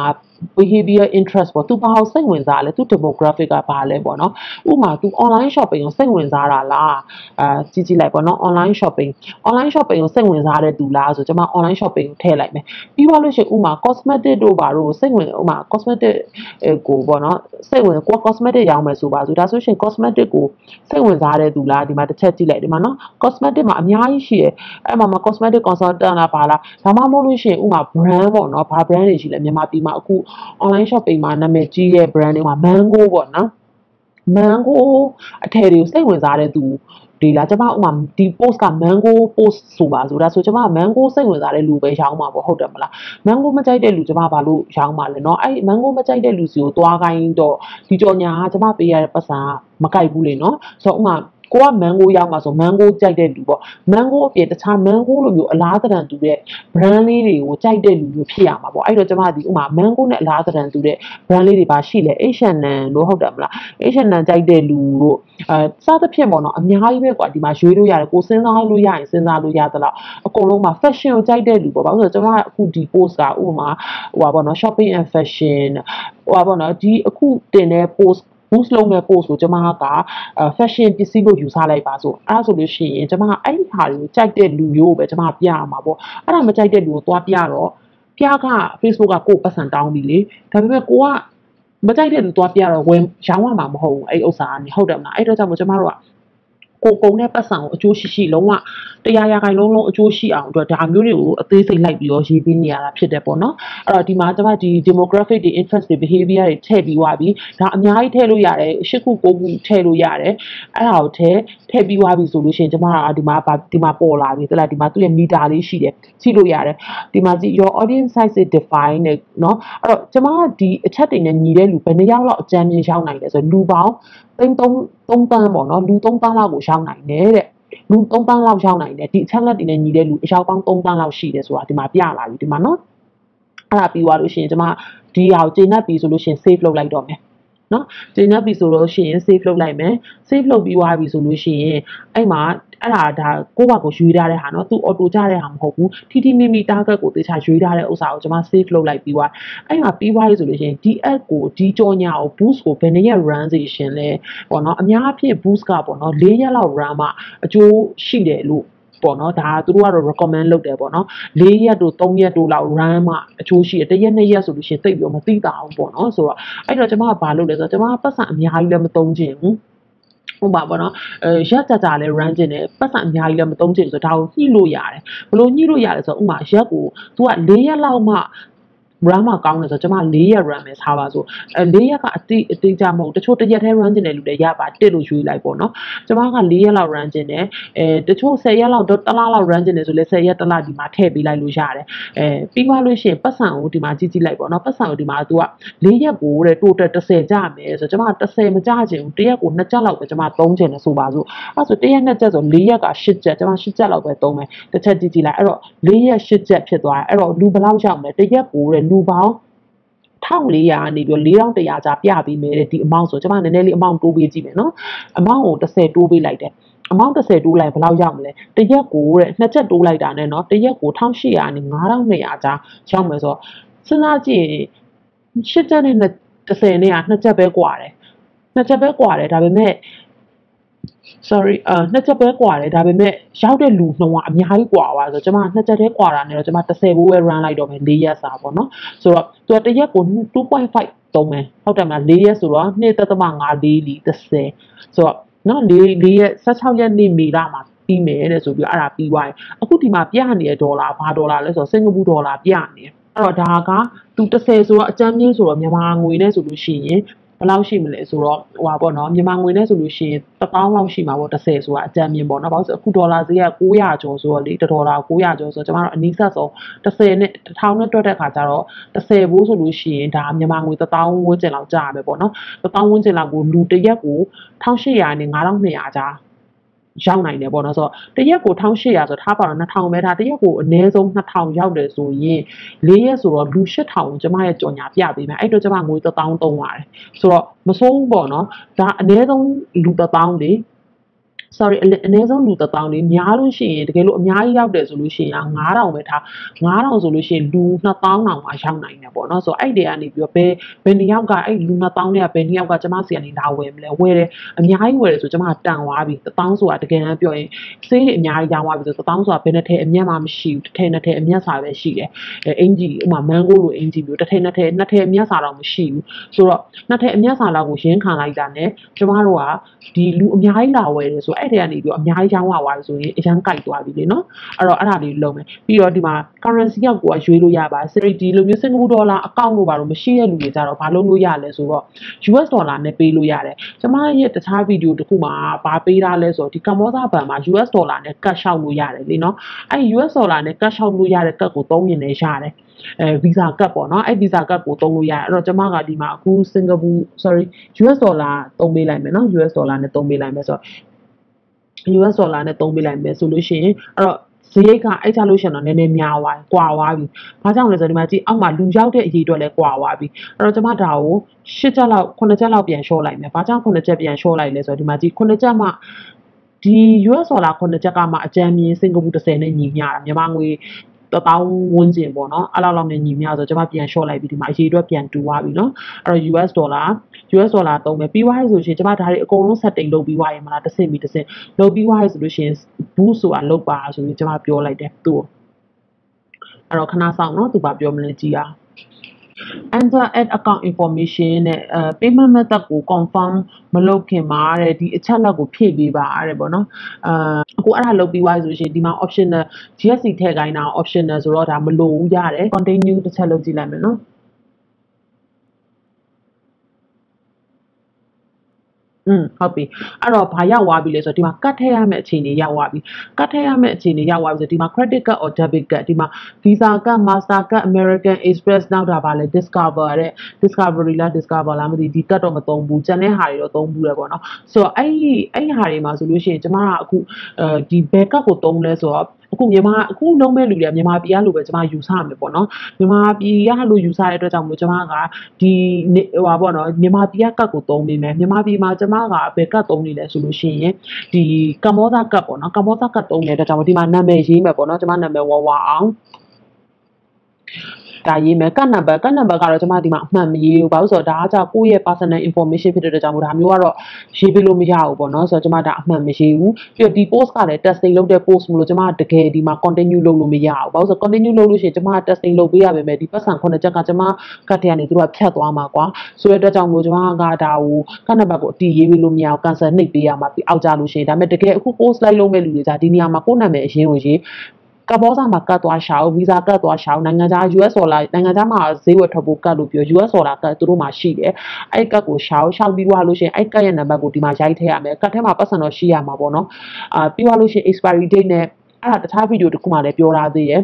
behavior interest ပေါ့သူဘာလို့စိတ်ဝင်စားလဲသူ demographic ကဘာလဲပေါ့နော်ဥပမာသူ online shopping ကိုစိတ်ဝင်စားတာလားအာကြည့်ကြည့်လိုက်ပေါ့နော် online shopping online shopping ကိုစိတ်ဝင်စားတဲ့သူလားဆိုကျွန်မ online shopping ကိုထည့်လိုက်မယ်ပြီးသွားလို့ရှိရင်ဥပမာ cosmetic တို့ဘာတို့စိတ်ဝင်ဥပမာ cosmetic ကိုပေါ့နော်စိတ်ဝင်ကို cosmetic ရောင်းမယ်ဆိုပါဆိုဒါဆိုရှင် cosmetic ကိုစိတ်ဝင်စားတဲ့သူလားဒီမှာတစ်ချက်ကြည့်လိုက်ဒီမှာနော် cosmetic မှာအများကြီးရှိတယ်အဲ့မှာမှာ cosmetic consultant လားပါလားဒါမှမဟုတ်လို့ရှိရင်ဥပမာ brand ပေါ့နော်ဘာ brand တွေရှိလဲမြန်မာပြည်မှာအခု online shopping မှာနာမည်ကြီးတဲ့ brand တွေမှာ mango ပေါ့နော် mango အထည်တွေကိုစိတ်ဝင်စားတဲ့သူဒီလားကျမဥမာဒီ post က mango post ဆိုပါဆိုဒါဆိုကျမ mango စိတ်ဝင်စားတဲ့လူပဲရောင်းမှာပေါ့ဟုတ်တယ်မလား mango မကြိုက်တဲ့လူကျမဘာလို့ရောင်းမှာလဲเนาะအဲ့ mango မကြိုက်တဲ့လူစီကိုသွားခိုင်းတော့ဒီကြော်ညာကကျမပေးရတဲ့ပတ်စံကမကြိုက်ဘူးလေเนาะဆိုတော့ဥမာ ကိုကမန်ဂိုရောက်မှာဆိုမန်ဂိုကြိုက်တဲ့လူပေါ့မန်ဂိုအပြင်တခြားမန်ဂိုလိုမျိုးအလားသဏ္ဍာန်တူတဲ့ brand လေးတွေကိုကြိုက်တဲ့လူမျိုးဖြစ်ရမှာပေါ့အဲ့တော့ကျမဒီဥမာမန်ဂိုနဲ့အလားသဏ္ဍာန်တူတဲ့ brand လေးတွေပါရှိလဲ H&M လို့ဟုတ်တယ်မလား H&M ကြိုက်တဲ့လူတို့အဲစသဖြင့်ပေါ့နော်အများကြီးပဲကွာဒီမှာရွေးလို့ရတယ်ကိုစဉ်းစားလို့ရရင်စဉ်းစားလို့ရသလားအကုန်လုံးမှာ fashion ကိုကြိုက်တဲ့လူပေါ့ဘာလို့လဲဆိုတော့ကျမအခုဒီ post ကဥပမာဟိုပါပေါ့နော် shopping and fashion ဟိုပါပေါ့နော်ဒီအခုတင်တဲ့ post boost လုပ်မဲ့ post ကိုကျွန်မက fashion ပစ္စည်းလို့ယူဆလိုက်ပါဆိုအဲ့ဒါဆိုလို့ရှိရင်ကျွန်မကအဲ့ဒီဟာတွေကိုကြိုက်တဲ့လူမျိုးကိုပဲကျွန်မပြရမှာပေါ့အဲ့ဒါမကြိုက်တဲ့လူကိုသွားပြတော့ပြက Facebook ကကိုယ်ပတ်စံတောင်းပြီလေဒါပေမဲ့ကိုကမကြိုက်တဲ့လူသွားပြတော့ဝင်ရောင်းရမှာမဟုတ်ဘူးအဲ့ဥစ္စာကနေဟုတ်တယ်မလားအဲ့တော့ကြောင့်မို့ကျွန်မတို့က ကိုကုံတဲ့ပတ်စံကိုအကျိုးရှိရှိလုံးဝတရားရာခိုင်လုံးလုံးအကျိုးရှိအောင်အတွက်ဒါမျိုးတွေကိုအသေးစိတ်လိုက်ပြီးတော့ရေးပေးနေရတာဖြစ်တယ်ပေါ့နော်အဲ့တော့ဒီမှာကျွန်မဒီ demographic တွေ interest တွေ behavior တွေထည့်ပြီးသွားပြီဒါအများကြီးထည့်လို့ရတယ်ရှစ်ခုကိုခုထည့်လို့ရတယ်အဲ့ဒါကိုထည့်ထည့်ပြီးသွားပြီဆိုလို့ရှိရင်ကျွန်မကဒီမှာဒီမှာပေါ်လာပြီတလားဒီမှာသူ့ရဲ့ meter လေးရှိတယ်ကြည့်လို့ရတယ်ဒီမှာကြည့် your audience size is defined နဲ့နော်အဲ့တော့ကျွန်မကဒီအချက်တွေနဲ့ညီတဲ့လူဘယ်နှယောက်လောက်အကြမ်းမြင်ရောက်နိုင်လဲဆိုတော့လူပေါင်း3 3 3တန်းပေါ့နော်လူ3တန်းလောက်ကိုရောက်နိုင်တယ်တဲ့လူ3တန်းလောက်ရောက်နိုင်တယ်ဒီအချက်လက်တွေနဲ့ညီတဲ့လူအယောက်ပေါင်း3တန်းလောက်ရှိတယ်ဆိုတာဒီမှာပြလာပြီဒီမှာနော်အဲ့ဒါပြီးသွားလို့ရှိရင်ကျွန်မဒီဟာကိုကျင့်တတ်ပြီဆိုလို့ရှိရင် save လုပ်လိုက်တော့မယ် နော်ကျင်းပ်ပြီဆိုတော့ရှိရင် save လုပ်လိုက်မယ် save လုပ်ပြီးသွားပြီဆိုလို့ရှိရင်အဲ့မှာအဲ့ဒါဒါကိုယ့်ဘာကိုရွေးထားတဲ့ဟာနော်သူ auto ကြတဲ့ဟာမဟုတ်ဘူးထိထိမိမိ target ကိုသေချာရွေးထားတဲ့ဥစ္စာကိုကျွန်မ save လုပ်လိုက်ပြီးသွားအဲ့မှာပြီးသွားပြီဆိုလို့ရှိရင်ဒီ app ကိုဒီကြော်ညာကို boost ကိုဘယ်နှစ်ရက် run စေရှင်လဲပေါ့နော်အများအပြည့် boost ကပေါ့နော်၄ရက်လောက် run မှအကျိုးရှိတယ်လို့ ပေါ့နော်ဒါသူတို့ကတော့ recommend လုပ်တယ်ပေါ့နော်၄ရက်တို့၃ရက်တို့လောက် run မှအချိုးရှိတယ်တရက်နှစ်ရက်ဆိုလို့ရှိရင်သိပ်ပြီးမသိတာအောင်ပေါ့နော်ဆိုတော့အဲ့တော့ကျွန်မကဘာလုပ်လဲဆိုတော့ကျွန်မကပတ်စံအများကြီးလည်းမသုံးချင်ဘူးဟုတ်ပါဘောနော်အဲရက်ကြကြလဲ run ကျင်တယ်ပတ်စံအများကြီးလည်းမသုံးချင်ဆိုတော့ဒါကိုညှိလို့ရတယ်ဘလို့ညှိလို့ရတယ်ဆိုတော့ဥမာရက်ကို तू က၄ရက်လောက်မှ run မှာကောင်းတယ်ဆိုတော့ကျွန်မ၄ရက် run မယ်ထားပါဆိုအဲ၄ရက်ကအတိအတိကြမဟုတ်တချို့တစ်ရက်တည်း run ကျင်တဲ့လူတွေရပါတစ်လို့ရွေးလိုက်ပေါ့နော်ကျွန်မက၄ရက်လောက် run ကျင်တယ်အဲတချို့10ရက်လောက်တစ်လလောက် run ကျင်တယ်ဆိုလဲ10ရက်တစ်လဒီမှာထည့်ပေးလိုက်လို့ရတယ်အဲပြီးသွားလို့ရှိရင်ပတ်စံကိုဒီမှာကြည့်ကြည့်လိုက်ပေါ့နော်ပတ်စံကိုဒီမှာ तू က၄ရက်ကိုတဲ့ total 30ကြမယ်ဆိုတော့ကျွန်မ30မကြချင်ဘူးတစ်ရက်ကို2ကြက်လောက်ပဲကျွန်မ3ချင်တယ်ဆိုပါစို့အဲဆိုတစ်ရက်2ကြက်ဆို4ရက်က8ကြက်ကျွန်မ8ကြက်လောက်ပဲသုံးမယ်တစ်ချက်ကြည့်ကြည့်လိုက်အဲ့တော့4ရက်8ကြက်ဖြစ်သွားတယ်အဲ့တော့လူဘယ်လောက်ရောက်မလဲတစ်ရက်ကိုတဲ့လပေါင်း1400ကနေပြီး4100ကြာပြပေးမယ်တဲ့ဒီ amount ဆိုကျွန်မနည်းနည်းလေး amount တိုးပေးကြည့်မယ်နော် amount ကို30တိုးပေးလိုက်တယ် amount 30တိုးလိုက်ဘယ်လောက်ရောက်မလဲတရက်ကိုတဲ့နှစ်ချက်တိုးလိုက်တာနဲ့เนาะတရက်ကို1800နဲ့9200ကြာရောက်မယ်ဆိုတော့စဉ်းစားကြည့်ရှစ်ချက်နဲ့30နဲ့ကနှစ်ချက်ပဲကွာတယ်နှစ်ချက်ပဲကွာတယ်ဒါပေမဲ့ sorry အာနှစ်ချက်ပဲကွာတယ်ဒါပေမဲ့ရောက်တဲ့လူနှုံကအများကြီးကွာသွားဆိုတော့ကျွန်မနှစ်ချက်တည်းကွာတာနဲ့တော့ကျွန်မ30ဘိုးပဲ run လိုက်တော့မယ်၄ရက်စာပေါ့နော်ဆိုတော့သူကတရက်ကို2.5သုံးမယ်ဟုတ်တယ်မလား၄ရက်ဆိုတော့2.5လီ30ဆိုတော့နော်၄၄ရက်16ရက်နေ့မေလမှာပြီးမယ်တဲ့ဆိုပြီးအဲ့ဒါပြီးသွားရင်အခုဒီမှာပြနေတဲ့ဒေါ်လာဘာဒေါ်လာလဲဆိုတော့စင်ကာပူဒေါ်လာပြနေတယ်အဲ့တော့ဒါကသူ30ဆိုတော့အကျန်းမြင့်ဆိုတော့မြန်မာငွေနဲ့ဆိုလို့ရှိရင် ယ်လောက်ရှိမလဲဆိုတော့ဟိုပါပေါ့နော်မြန်မာငွေနဲ့ဆိုလို့ရှိရင်1000လောက်ရှိမှာပေါ့30ဆိုတာအကြမ်းမြင်ပေါ့နော်ဘာလို့ဆိုအခုဒေါ်လာဈေးက900ကျော်ဆိုတော့လေ1ဒေါ်လာ900ကျော်ဆိုတော့ကျွန်တော်တို့အနည်းဆက်ဆုံး30နဲ့1000နဲ့တွက်တဲ့ခါကျတော့30ဘိုးဆိုလို့ရှိရင်ဒါမြန်မာငွေ1000ဝန်းကျင်လောက်ကျရမယ်ပေါ့နော်1000ဝန်းကျင်လောက်ကိုလူတစ်ရက်ကို1800နဲ့9200ကြား ရောက်နိုင်တယ်ပေါ့နော်ဆိုတော့တရက်ကို1800ဆိုထားပါတော့2000ပဲထားတရက်ကိုအနည်းဆုံး2000ရောက်တယ်ဆိုရင်၄ရက်ဆိုတော့လူ8000ကိုကျမရဲ့ကြော်ညာပြပေးမယ်အဲ့တော့ကျမငွေ1000သုံးပါတယ်ဆိုတော့မစိုးဘူးပေါ့နော်ဒါအနည်းဆုံးလူ1000လေ sorry အနည်းဆုံးလူ1000လေးများလို့ရှိရင်တကယ်လို့အများကြီးရောက်တယ်ဆိုလို့ရှိရင်9000ပဲထား9000ဆိုလို့ရှိရင်လူ2000တောင်မှရောက်နိုင်တယ်ပေါ့နော်ဆိုတော့အဲ့တွေကနေပြီးတော့ဘယ်ဘယ်နှစ်ယောက်ကအဲ့လူ2000နဲ့ဘယ်နှစ်ယောက်ကကျမစီကနေလာဝယ်မလဲဝယ်တယ်အများကြီးဝယ်တယ်ဆိုကျမတန်သွားပြီ1000ဆိုတာတကယ်တမ်းပြောရင်စေးတွေအများကြီးရောင်းသွားပြီဆို1000ဆိုတာဘယ်နှစ်ထည်အမျက်မှမရှိဘူးတစ်ထည်နှစ်ထည်အမျက်စာပဲရှိတယ်အဲအင်ဂျီဥမာမန်ဂိုလိုအင်ဂျီမျိုးတစ်ထည်နှစ်ထည်နှစ်ထည်အမျက်စာတော့မရှိဘူးဆိုတော့နှစ်ထည်အမျက်စာလောက်ကိုရင်းခံလိုက်တာနဲ့ကျမတို့ကဒီလူအများကြီးလာဝယ်တယ်ဆိုအဲ့တွေကနေပြီးတော့အများကြီးရောင်းရသွားပြီဆိုရင်အရန်ကြိုက်သွားပြီလေနော်အဲ့တော့အဲ့ဒါလေးလုံးမယ်ပြီးတော့ဒီမှာ currency ကကိုကရွေးလို့ရပါစရိတ်ဒီလိုမျိုးစင်ကာပူဒေါ်လာအကောင့်လို့ပါတော့မရှိတဲ့လူတွေကြတော့ဘာလုပ်လို့ရလဲဆိုတော့ US ဒေါ်လာနဲ့ပေးလို့ရတယ်ကျမရဲ့တခြားဗီဒီယိုတစ်ခုမှာဘာပေးထားလဲဆိုတော့ဒီကမ္ဘောဇဘဏ်မှာ US ဒေါ်လာနဲ့ကတ်လျှောက်လို့ရတယ်လေနော်အဲ့ US ဒေါ်လာနဲ့ကတ်လျှောက်လို့ရတဲ့ကတ်ကိုသုံးရင်လည်းရတယ်အဲ visa ကတ်ပေါ့နော်အဲ့ visa ကတ်ကိုသုံးလို့ရတယ်အဲ့တော့ကျွန်မကဒီမှာအခုစင်ကာပူ sorry US ဒေါ်လာသုံးပေးလိုက်မယ်နော် US ဒေါ်လာနဲ့သုံးပေးလိုက်မယ်ဆိုတော့ US ဒေါ်လာနဲ့သုံးပေးလိုက်မယ်ဆိုလို့ရှိရင်အဲ့တော့ဈေးရိတ်ကအဲ့ချလို့ရှိရင်တော့နည်းနည်းများသွားကွာသွားပြီ။ဘာကြောင့်လဲဆိုတော့ဒီမှာကြည့်အောက်မှာလူရောက်တဲ့အရေးအတွက်လည်းကွာသွားပြီ။အဲ့တော့ကျွန်မဒါကို၈ချက်လောက်9ချက်လောက်ပြန်လျှော့လိုက်မယ်။ဘာကြောင့်9ချက်ပြန်လျှော့လိုက်လဲဆိုတော့ဒီမှာကြည့်9ချက်မှဒီ US ဒေါ်လာ9ချက်ကမှအကြမ်းမြင်စင်ကာပူ30နဲ့ညီမျှတာမြန်မာငွေ တပေါင်းဝန်းကျင်ပေါ့နော်အဲ့လောက်လောက်နဲ့ညီမျှဆိုကျွန်မပြန် short လိုက်ပြီးဒီမှာအရေးအတွက်ပြန်တူသွားပြီနော်အဲ့တော့ US ဒေါ်လာ US ဒေါ်လာသုံးမယ်ပြီးသွားပြီဆိုရှင်ကျွန်မဒါတွေအကုန်လုံး setting လုပ်ပြီးသွားရင်မလားတစ်စင်ပြီးတစ်စင်လုပ်ပြီးသွားပြီဆိုလို့ရှိရင် boost ဆိုတာလုပ်ပါဆိုပြီးကျွန်မပြောလိုက်တယ်သူ့အဲ့တော့ခဏဆောင်နော်သူဘာပြောမလဲကြည့်အောင် enter add account information နဲ့အဲ payment method ကို confirm မလုပ်ခင်မှာတဲ့ဒီအချက်လက်ကိုဖြည့်ပေးပါတဲ့ပေါ့နော်အာအခုအဲ့ဒါလုပ်ပြီးသွားဆိုရှင်ဒီမှာ optional GSC ထည့်ခိုင်းတာ optional ဆိုတော့ဒါမလိုဘူးရတယ် continue တစ်ချက်လုပ်ကြည့်လိုက်မယ်နော် อืมဟုတ်ပြီအဲ့တော့ဘာရောက်သွားပြီလဲဆိုတော့ဒီမှာကတ်ထည့်ရမယ့်အခြေအနေရောက်သွားပြီကတ်ထည့်ရမယ့်အခြေအနေရောက်သွားပြီဆိုဒီမှာ credit card or debit card ဒီမှာ Visa card Master card American Express နောက်တာပါလဲ Discover တဲ့ Discovery လား Discover လားမသိဒီ card တော့မသုံးဘူးကျန်တဲ့ဟာတွေတော့သုံးဘူးလေပေါ့နော်ဆိုတော့အဲ့ဒီအဲ့ဒီဟာတွေမှာဆိုလို့ရှိရင်ကျမကအခုအဲဒီဘယ် card ကိုသုံးလဲဆိုတော့ အခုမြန်မာအခုလုံးမဲ့လူတွေကမြန်မာပြည်ကလူပဲကျွန်မယူဆရမယ်ပေါ့နော်မြန်မာပြည်ကလူယူဆတဲ့အတွက်ကြောင့်မလို့ကျွန်မကဒီဟိုပါပေါ့နော်မြန်မာပြည်ကကတ်ကိုသုံးပေးမယ်မြန်မာပြည်မှာကျွန်မကဘယ်ကတ်သုံးနေလဲဆိုလို့ရှိရင်ဒီကမ္ဘောဇကတ်ပေါ့နော်ကမ္ဘောဇကတ်သုံးနေတဲ့အတွက်ကြောင့်ဒီမှာနာမည်ရေးမယ်ပေါ့နော်ကျွန်မနာမည်ဝဝအောင် ဒါရေးမယ်ကတ်နံပါတ်ကတ်နံပါတ်ကတော့ကျွန်မဒီမှာအမှန်မရေးဘူးဘာလို့ဆိုတော့ဒါကကြာကိုယ့်ရဲ့ personal information ဖြစ်တဲ့အတွက်ကြောင့်မို့ဒါမျိုးကတော့ရေးပေးလို့မရဘူးပေါ့နော်ဆိုတော့ကျွန်မဒါအမှန်မရေးဘူးပြီးတော့ဒီ post ကလည်း testing လုပ်တဲ့ post မလို့ကျွန်မတကယ်ဒီမှာ continue လုပ်လို့မရဘူးဘာလို့ဆိုတော့ continue လုပ်လို့ရှိရင်ကျွန်မ testing လုပ်ပေးရပါမယ်ဒီပတ်စံခုနှစ်ချက်ကကျွန်မကတ်ထဲကနေသူတို့ကဖြတ်သွားမှာကွာဆိုတဲ့အတွက်ကြောင့်မို့ကျွန်မကဒါကိုကတ်နံပါတ်ကိုအတီးရေးပေးလို့မရဘူး cancel နှိပ်ပေးရမှာပြီးအောက်ကြလို့ရှိရင်ဒါပေမဲ့တကယ်အခု post လိုက်လုပ်မဲ့လူတွေじゃဒီနေရာမှာကိုယ့်နာမည်အရင်ကိုရေး ကဘောစာမှာကတ်သွားရှာအောင်ဗီဇာကတ်သွားရှာအောင်နိုင်ငံခြား US ဒေါ်လာနိုင်ငံခြားမှာဈေးဝယ်ထွက်ဖို့ကတ်လို့ပြော US ဒေါ်လာကတ်သူတို့မှာရှိတယ်အဲ့ကတ်ကိုရှာအောင်ရှောက်ပြီးသွားလို့ရှိရင်အဲ့ကတ်ရဲ့နံပါတ်ကိုဒီမှာရိုက်ထည့်ရမယ်ကတ်ထဲမှာပတ်စံတော့ရှိရမှာပေါ့နော်အာပြီးသွားလို့ရှိရင် expiry date နဲ့အဲ့ဒါတခြားဗီဒီယိုတစ်ခုမှလည်းပြောထားသေးတယ်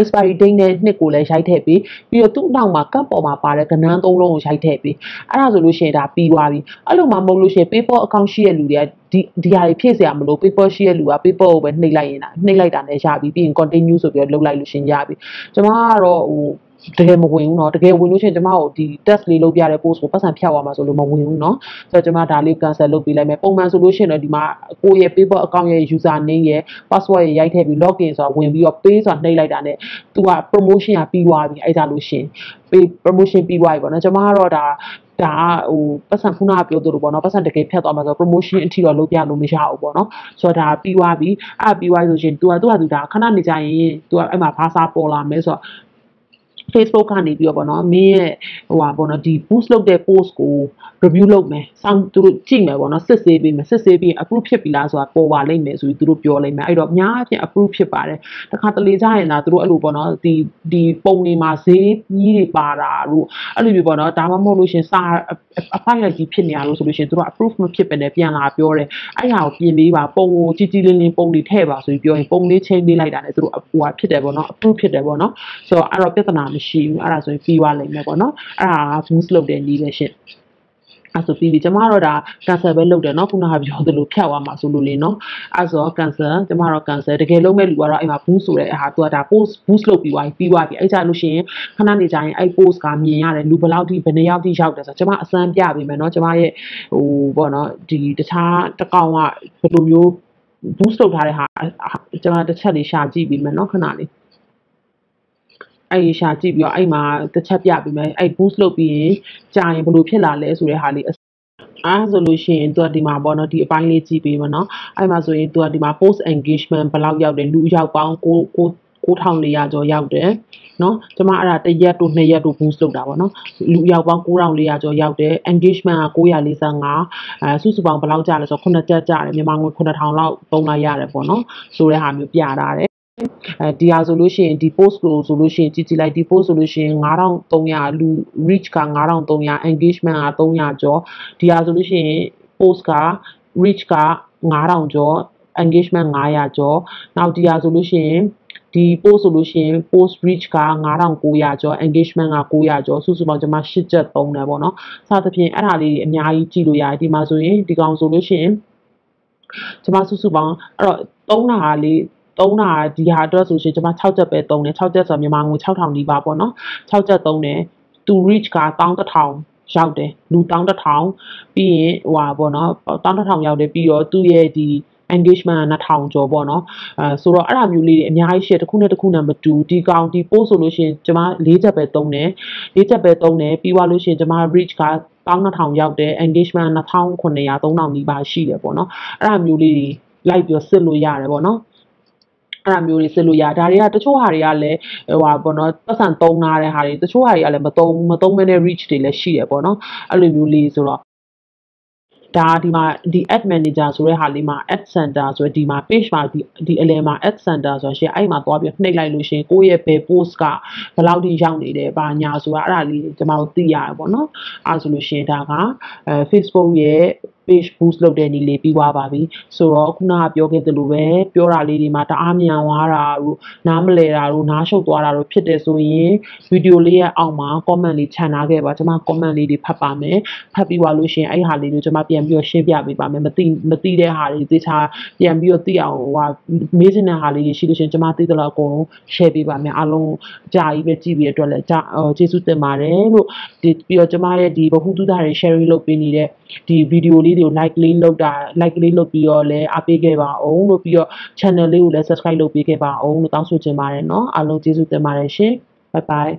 expiry date နဲ့နှစ်ကိုလည်းရိုက်ထည့်ပြီးပြီးတော့သူ့နောက်မှာကပ်ပေါ်မှာပါတဲ့ကဏ္ဍသုံးလုံးကိုရိုက်ထည့်ပြီးအဲ့ဒါဆိုလို့ရှိရင်ဒါပြီးသွားပြီအဲ့လိုမှမဟုတ်လို့ရှိရင် paper account ရှိတဲ့လူတွေကဒီဒီဟာတွေဖြည့်စရာမလို paper ရှိတဲ့လူက paper ကိုပဲနှိပ်လိုက်ရင်နှိပ်လိုက်တာနဲ့ရပြီပြီးရင် continue ဆိုပြီးတော့လုပ်လိုက်လို့ရှင်ရပြီကျွန်မကတော့ဟို တကယ်မဝင်ဘူးเนาะတကယ်ဝင်လို့ရှိရင်ကျမတို့ဒီ test လေးလုပ်ပြတဲ့ post ကိုပတ်စံဖြတ်သွားမှာဆိုလို့မဝင်ဘူးเนาะဆိုတော့ကျမဒါလေး cancel လုပ်ပေးလိုက်မယ်ပုံမှန်ဆိုလို့ရှိရင်တော့ဒီမှာကိုယ့်ရဲ့ paper account ရဲ့ user name ရဲ့ password ရဲ့ရိုက်ထည့်ပြီး login ဆိုတာဝင်ပြီးတော့ pay ဆိုတာနှိပ်လိုက်တာ ਨੇ သူက promotion ကပြီးသွားပြီအဲ့ဒါလို့ရှိရင် pay promotion ပြီးသွားပြီပေါ့เนาะကျမကတော့ဒါဒါဟိုပတ်စံခုနကပြောသလိုပေါ့နော်ပတ်စံတကယ်ဖြတ်သွားမှာဆိုတော့ promotion အထိတော့လုပ်ပြလို့မရဘူးပေါ့နော်ဆိုတော့ဒါပြီးသွားပြီအဲ့ပြီးသွားဆိုရှင် तू ကသူ့ဟာသူဒါခဏနေကြရင် तू ကအဲ့မှာဘာသာပေါ်လာမယ်ဆိုတော့ Facebook ကနေပြီးတော့ပေါ့နော်မင်းရဲ့ဟိုပါပေါ့နော်ဒီ boost လုပ်တဲ့ post ကို review လုပ်မယ်စောင့်သူတို့ကြည့်မယ်ပေါ့နော်စစ်ဆေးပေးမယ်စစ်ဆေးပြီး approve ဖြစ်ပြီလားဆိုတာပေါ်ပါလိမ့်မယ်ဆိုပြီးသူတို့ပြောလိမ့်မယ်အဲ့တော့အများအပြား approve ဖြစ်ပါတယ်တခါတလေကြရင်ဒါသူတို့အဲ့လိုပေါ့နော်ဒီဒီပုံတွေမှာဈေးကြီးတွေပါတာတို့အဲ့လိုမျိုးပေါ့နော်ဒါမှမဟုတ်လို့ရှင်စာအဖိုင်လိုက်ကြီးဖြစ်နေရလို့ဆိုလို့ရှင်သူတို့ approve မဖြစ်ပဲနဲ့ပြန်လာပြောတယ်အဲ့ဟာကိုပြင်ပေးပါပုံကိုကြီးကြီးလင်းလင်းပုံတွေထည့်ပါဆိုပြီးပြောရင်ပုံလေးချိန်ပေးလိုက်တာနဲ့သူတို့ဟိုဟာဖြစ်တယ်ပေါ့နော် approve ဖြစ်တယ်ပေါ့နော်ဆိုတော့အဲ့တော့ပြဿနာမရှိဘူးအဲ့ဒါဆိုရင်ပြီးသွားလိမ့်မယ်ပေါ့နော်အဲ့ဒါ boost လုပ်တဲ့နည်းပဲရှင့်အဲ့ဆိုပြီးပြီကျမတော့ဒါ cancel ပဲလုပ်တယ်เนาะခုနကပြောသလိုဖြတ်သွားမှာဆိုလို့လေเนาะအဲ့ဆို cancel ကျမတော့ cancel တကယ်လုံးမဲ့လူကတော့အဲ့မှာ boost ဆိုတဲ့ဟာသူကဒါ post boost လုပ်ပြီးသွားပြီပြီးသွားပြီအဲ့ကြလို့ရှိရင်ခဏနေကြရင်အဲ့ post ကမြင်ရတယ်လူဘယ်လောက်ထိဘယ်နှယောက်ထိရောက်တယ်ဆိုတော့ကျမအစမ်းပြပေးမယ်เนาะကျမရဲ့ဟိုပေါ့เนาะဒီတခြားတစ်ကောင်ကဘယ်လိုမျိုး boost လုပ်ထားတဲ့ဟာကျမတစ်ချက်လေးရှာကြည့်ပြီးမယ်เนาะခဏလေး အဲ့ဒီရှာကြည့်ပြီးတော့အဲ့မှာတစ်ချက်ပြပေးမယ်အဲ့ boost လုပ်ပြီးရင်ကြာရင်ဘယ်လိုဖြစ်လာလဲဆိုတဲ့ဟာလေးအားဆိုလို့ရှိရင်သူကဒီမှာပေါ့နော်ဒီအပိုင်းလေးကြည့်ပေးမယ်နော်အဲ့မှာဆိုရင်သူကဒီမှာ post engagement ဘယ်လောက်ရောက်တယ်လူရောက်ပေါင်းကိုကို9400ကျော်ရောက်တယ်နော်ကျွန်မအဲ့ဒါတစ်ရက်တို့နှစ်ရက်တို့ boost လုပ်တာပေါ့နော်လူရောက်ပေါင်း9400ကျော်ရောက်တယ် engagement က945အဲစုစုပေါင်းဘယ်လောက်ကျလဲဆိုတော့9ချက်ကျတယ်မြန်မာငွေ9000လောက်သုံးလိုက်ရတယ်ပေါ့နော်ဆိုတဲ့ဟာမျိုးပြထားတယ်အဲ ဒီဟာဆိုလို့ရှိရင်ဒီ post ကိုဆိုလို့ရှိရင်ကြည့်ကြည့်လိုက်ဒီ post ဆိုလို့ရှိရင်9300လူ reach က9300 engagement က300ကျော်ဒီဟာဆိုလို့ရှိရင် post က reach က9000ကျော် engagement 900ကျော်နောက်ဒီဟာဆိုလို့ရှိရင်ဒီ post ဆိုလို့ရှိရင် post reach က9900ကျော် engagement က900ကျော်စုစုပေါင်းကျွန်မ8ချက်သုံးတယ်ပေါ့နော်စသဖြင့်အဲ့ဒါလေးအများကြီးကြည့်လို့ရတယ်ဒီမှာဆိုရင်ဒီကောင်ဆိုလို့ရှိရင်ကျမစုစုပေါင်းအဲ့တော့သုံးတာလေး သုံးတာဒီဟာအတွက်ဆိုရှင်ကျွန်မ6ချက်ပဲသုံးတယ်6ချက်ဆိုမြန်မာငွေ6000နီးပါးပေါ့နော်6ချက်သုံးတယ်သူ reach က11000ရောက်တယ်လူ11000ပြီးရင်ဟိုဟာပေါ့နော်11000ရောက်တယ်ပြီးတော့သူ့ရဲ့ဒီ engagement 2000ကျော်ပေါ့နော်အဲဆိုတော့အဲ့ဒါမျိုးလေးတွေအများကြီးရှယ်တစ်ခုနဲ့တစ်ခုနဲ့မတူဒီကောင်ဒီ post ဆိုလို့ရှိရင်ကျွန်မ၄ချက်ပဲသုံးတယ်၄ချက်ပဲသုံးတယ်ပြီးသွားလို့ရှိရင်ကျွန်မ reach က12000ရောက်တယ် engagement 2900 3000နီးပါးရှိတယ်ပေါ့နော်အဲ့ဒါမျိုးလေးတွေလိုက်ပြီးစစ်လို့ရတယ်ပေါ့နော် အဲ့ဒါမျိုးတွေစစ်လို့ရဒါတွေကတချို့ဟာတွေကလည်းဟိုဟာပေါ့နော်ပတ်စံသုံးထားတဲ့ဟာတွေတချို့ဟာတွေကလည်းမသုံးမသုံးမဲနဲ့ reach တွေလည်းရှိတယ်ပေါ့နော်အဲ့လိုမျိုးလေးဆိုတော့ဒါဒီမှာဒီ ad manager ဆိုတဲ့ဟာလေးမှာ ad center ဆိုဒီမှာ page မှာဒီဒီအလဲမှာ ad center ဆိုရှင်အဲ့မှာသွားပြီးနှိပ်လိုက်လို့ရှင်ကိုယ့်ရဲ့ဘယ် post ကဘယ်လောက်ထိရောက်နေတယ်ဘာညာဆိုတာအဲ့ဒါလေးကျွန်တော်တို့သိရတယ်ပေါ့နော်အဲ့ဆိုလို့ရှင်ဒါကအဲ Facebook ရဲ့ page boost လုပ်တဲ့နည်းလေးပြီးသွားပါပြီဆိုတော့ခုနကပြောခဲ့သလိုပဲပြောတာလေးတွေမှာတအားမြန်သွားတာတို့နားမလဲတာတို့နားရှုပ်သွားတာတို့ဖြစ်တယ်ဆိုရင်ဗီဒီယိုလေးရဲ့အောက်မှာ comment လေးခြံထားခဲ့ပါကျွန်မ comment လေးတွေဖတ်ပါမယ်ဖတ်ပြီးသွားလို့ရှိရင်အဲ့ဟာလေးကိုကျွန်မပြန်ပြီးတော့ရှင်းပြပေးပါမယ်မသိမသိတဲ့ဟာတွေသေချာပြန်ပြီးတော့သိအောင်ဟိုဟာမေးစင်တဲ့ဟာလေးတွေရှိလို့ရှိရင်ကျွန်မသိသလောက်အကုန်လုံး share ပေးပါမယ်အားလုံးကြာကြီးပဲကြည့်ပြီးအတွက်လည်းကြာကျေးဇူးတင်ပါတယ်လို့ဒီပြီးတော့ကျွန်မရဲ့ဒီဘဟုတုဒတွေ sharing လုပ်ပေးနေတဲ့ဒီဗီဒီယိုလေးတွေကို like လေးလုပ်တာ like လေးလုပ်ပြီးတော့လည်းအားပေးခဲ့ပါအောင်လို့ပြီးတော့ channel လေးကိုလည်း subscribe လုပ်ပေးခဲ့ပါအောင်လို့တောင်းဆိုချင်ပါတယ်เนาะအားလုံးကျေးဇူးတင်ပါတယ်ရှင် bye bye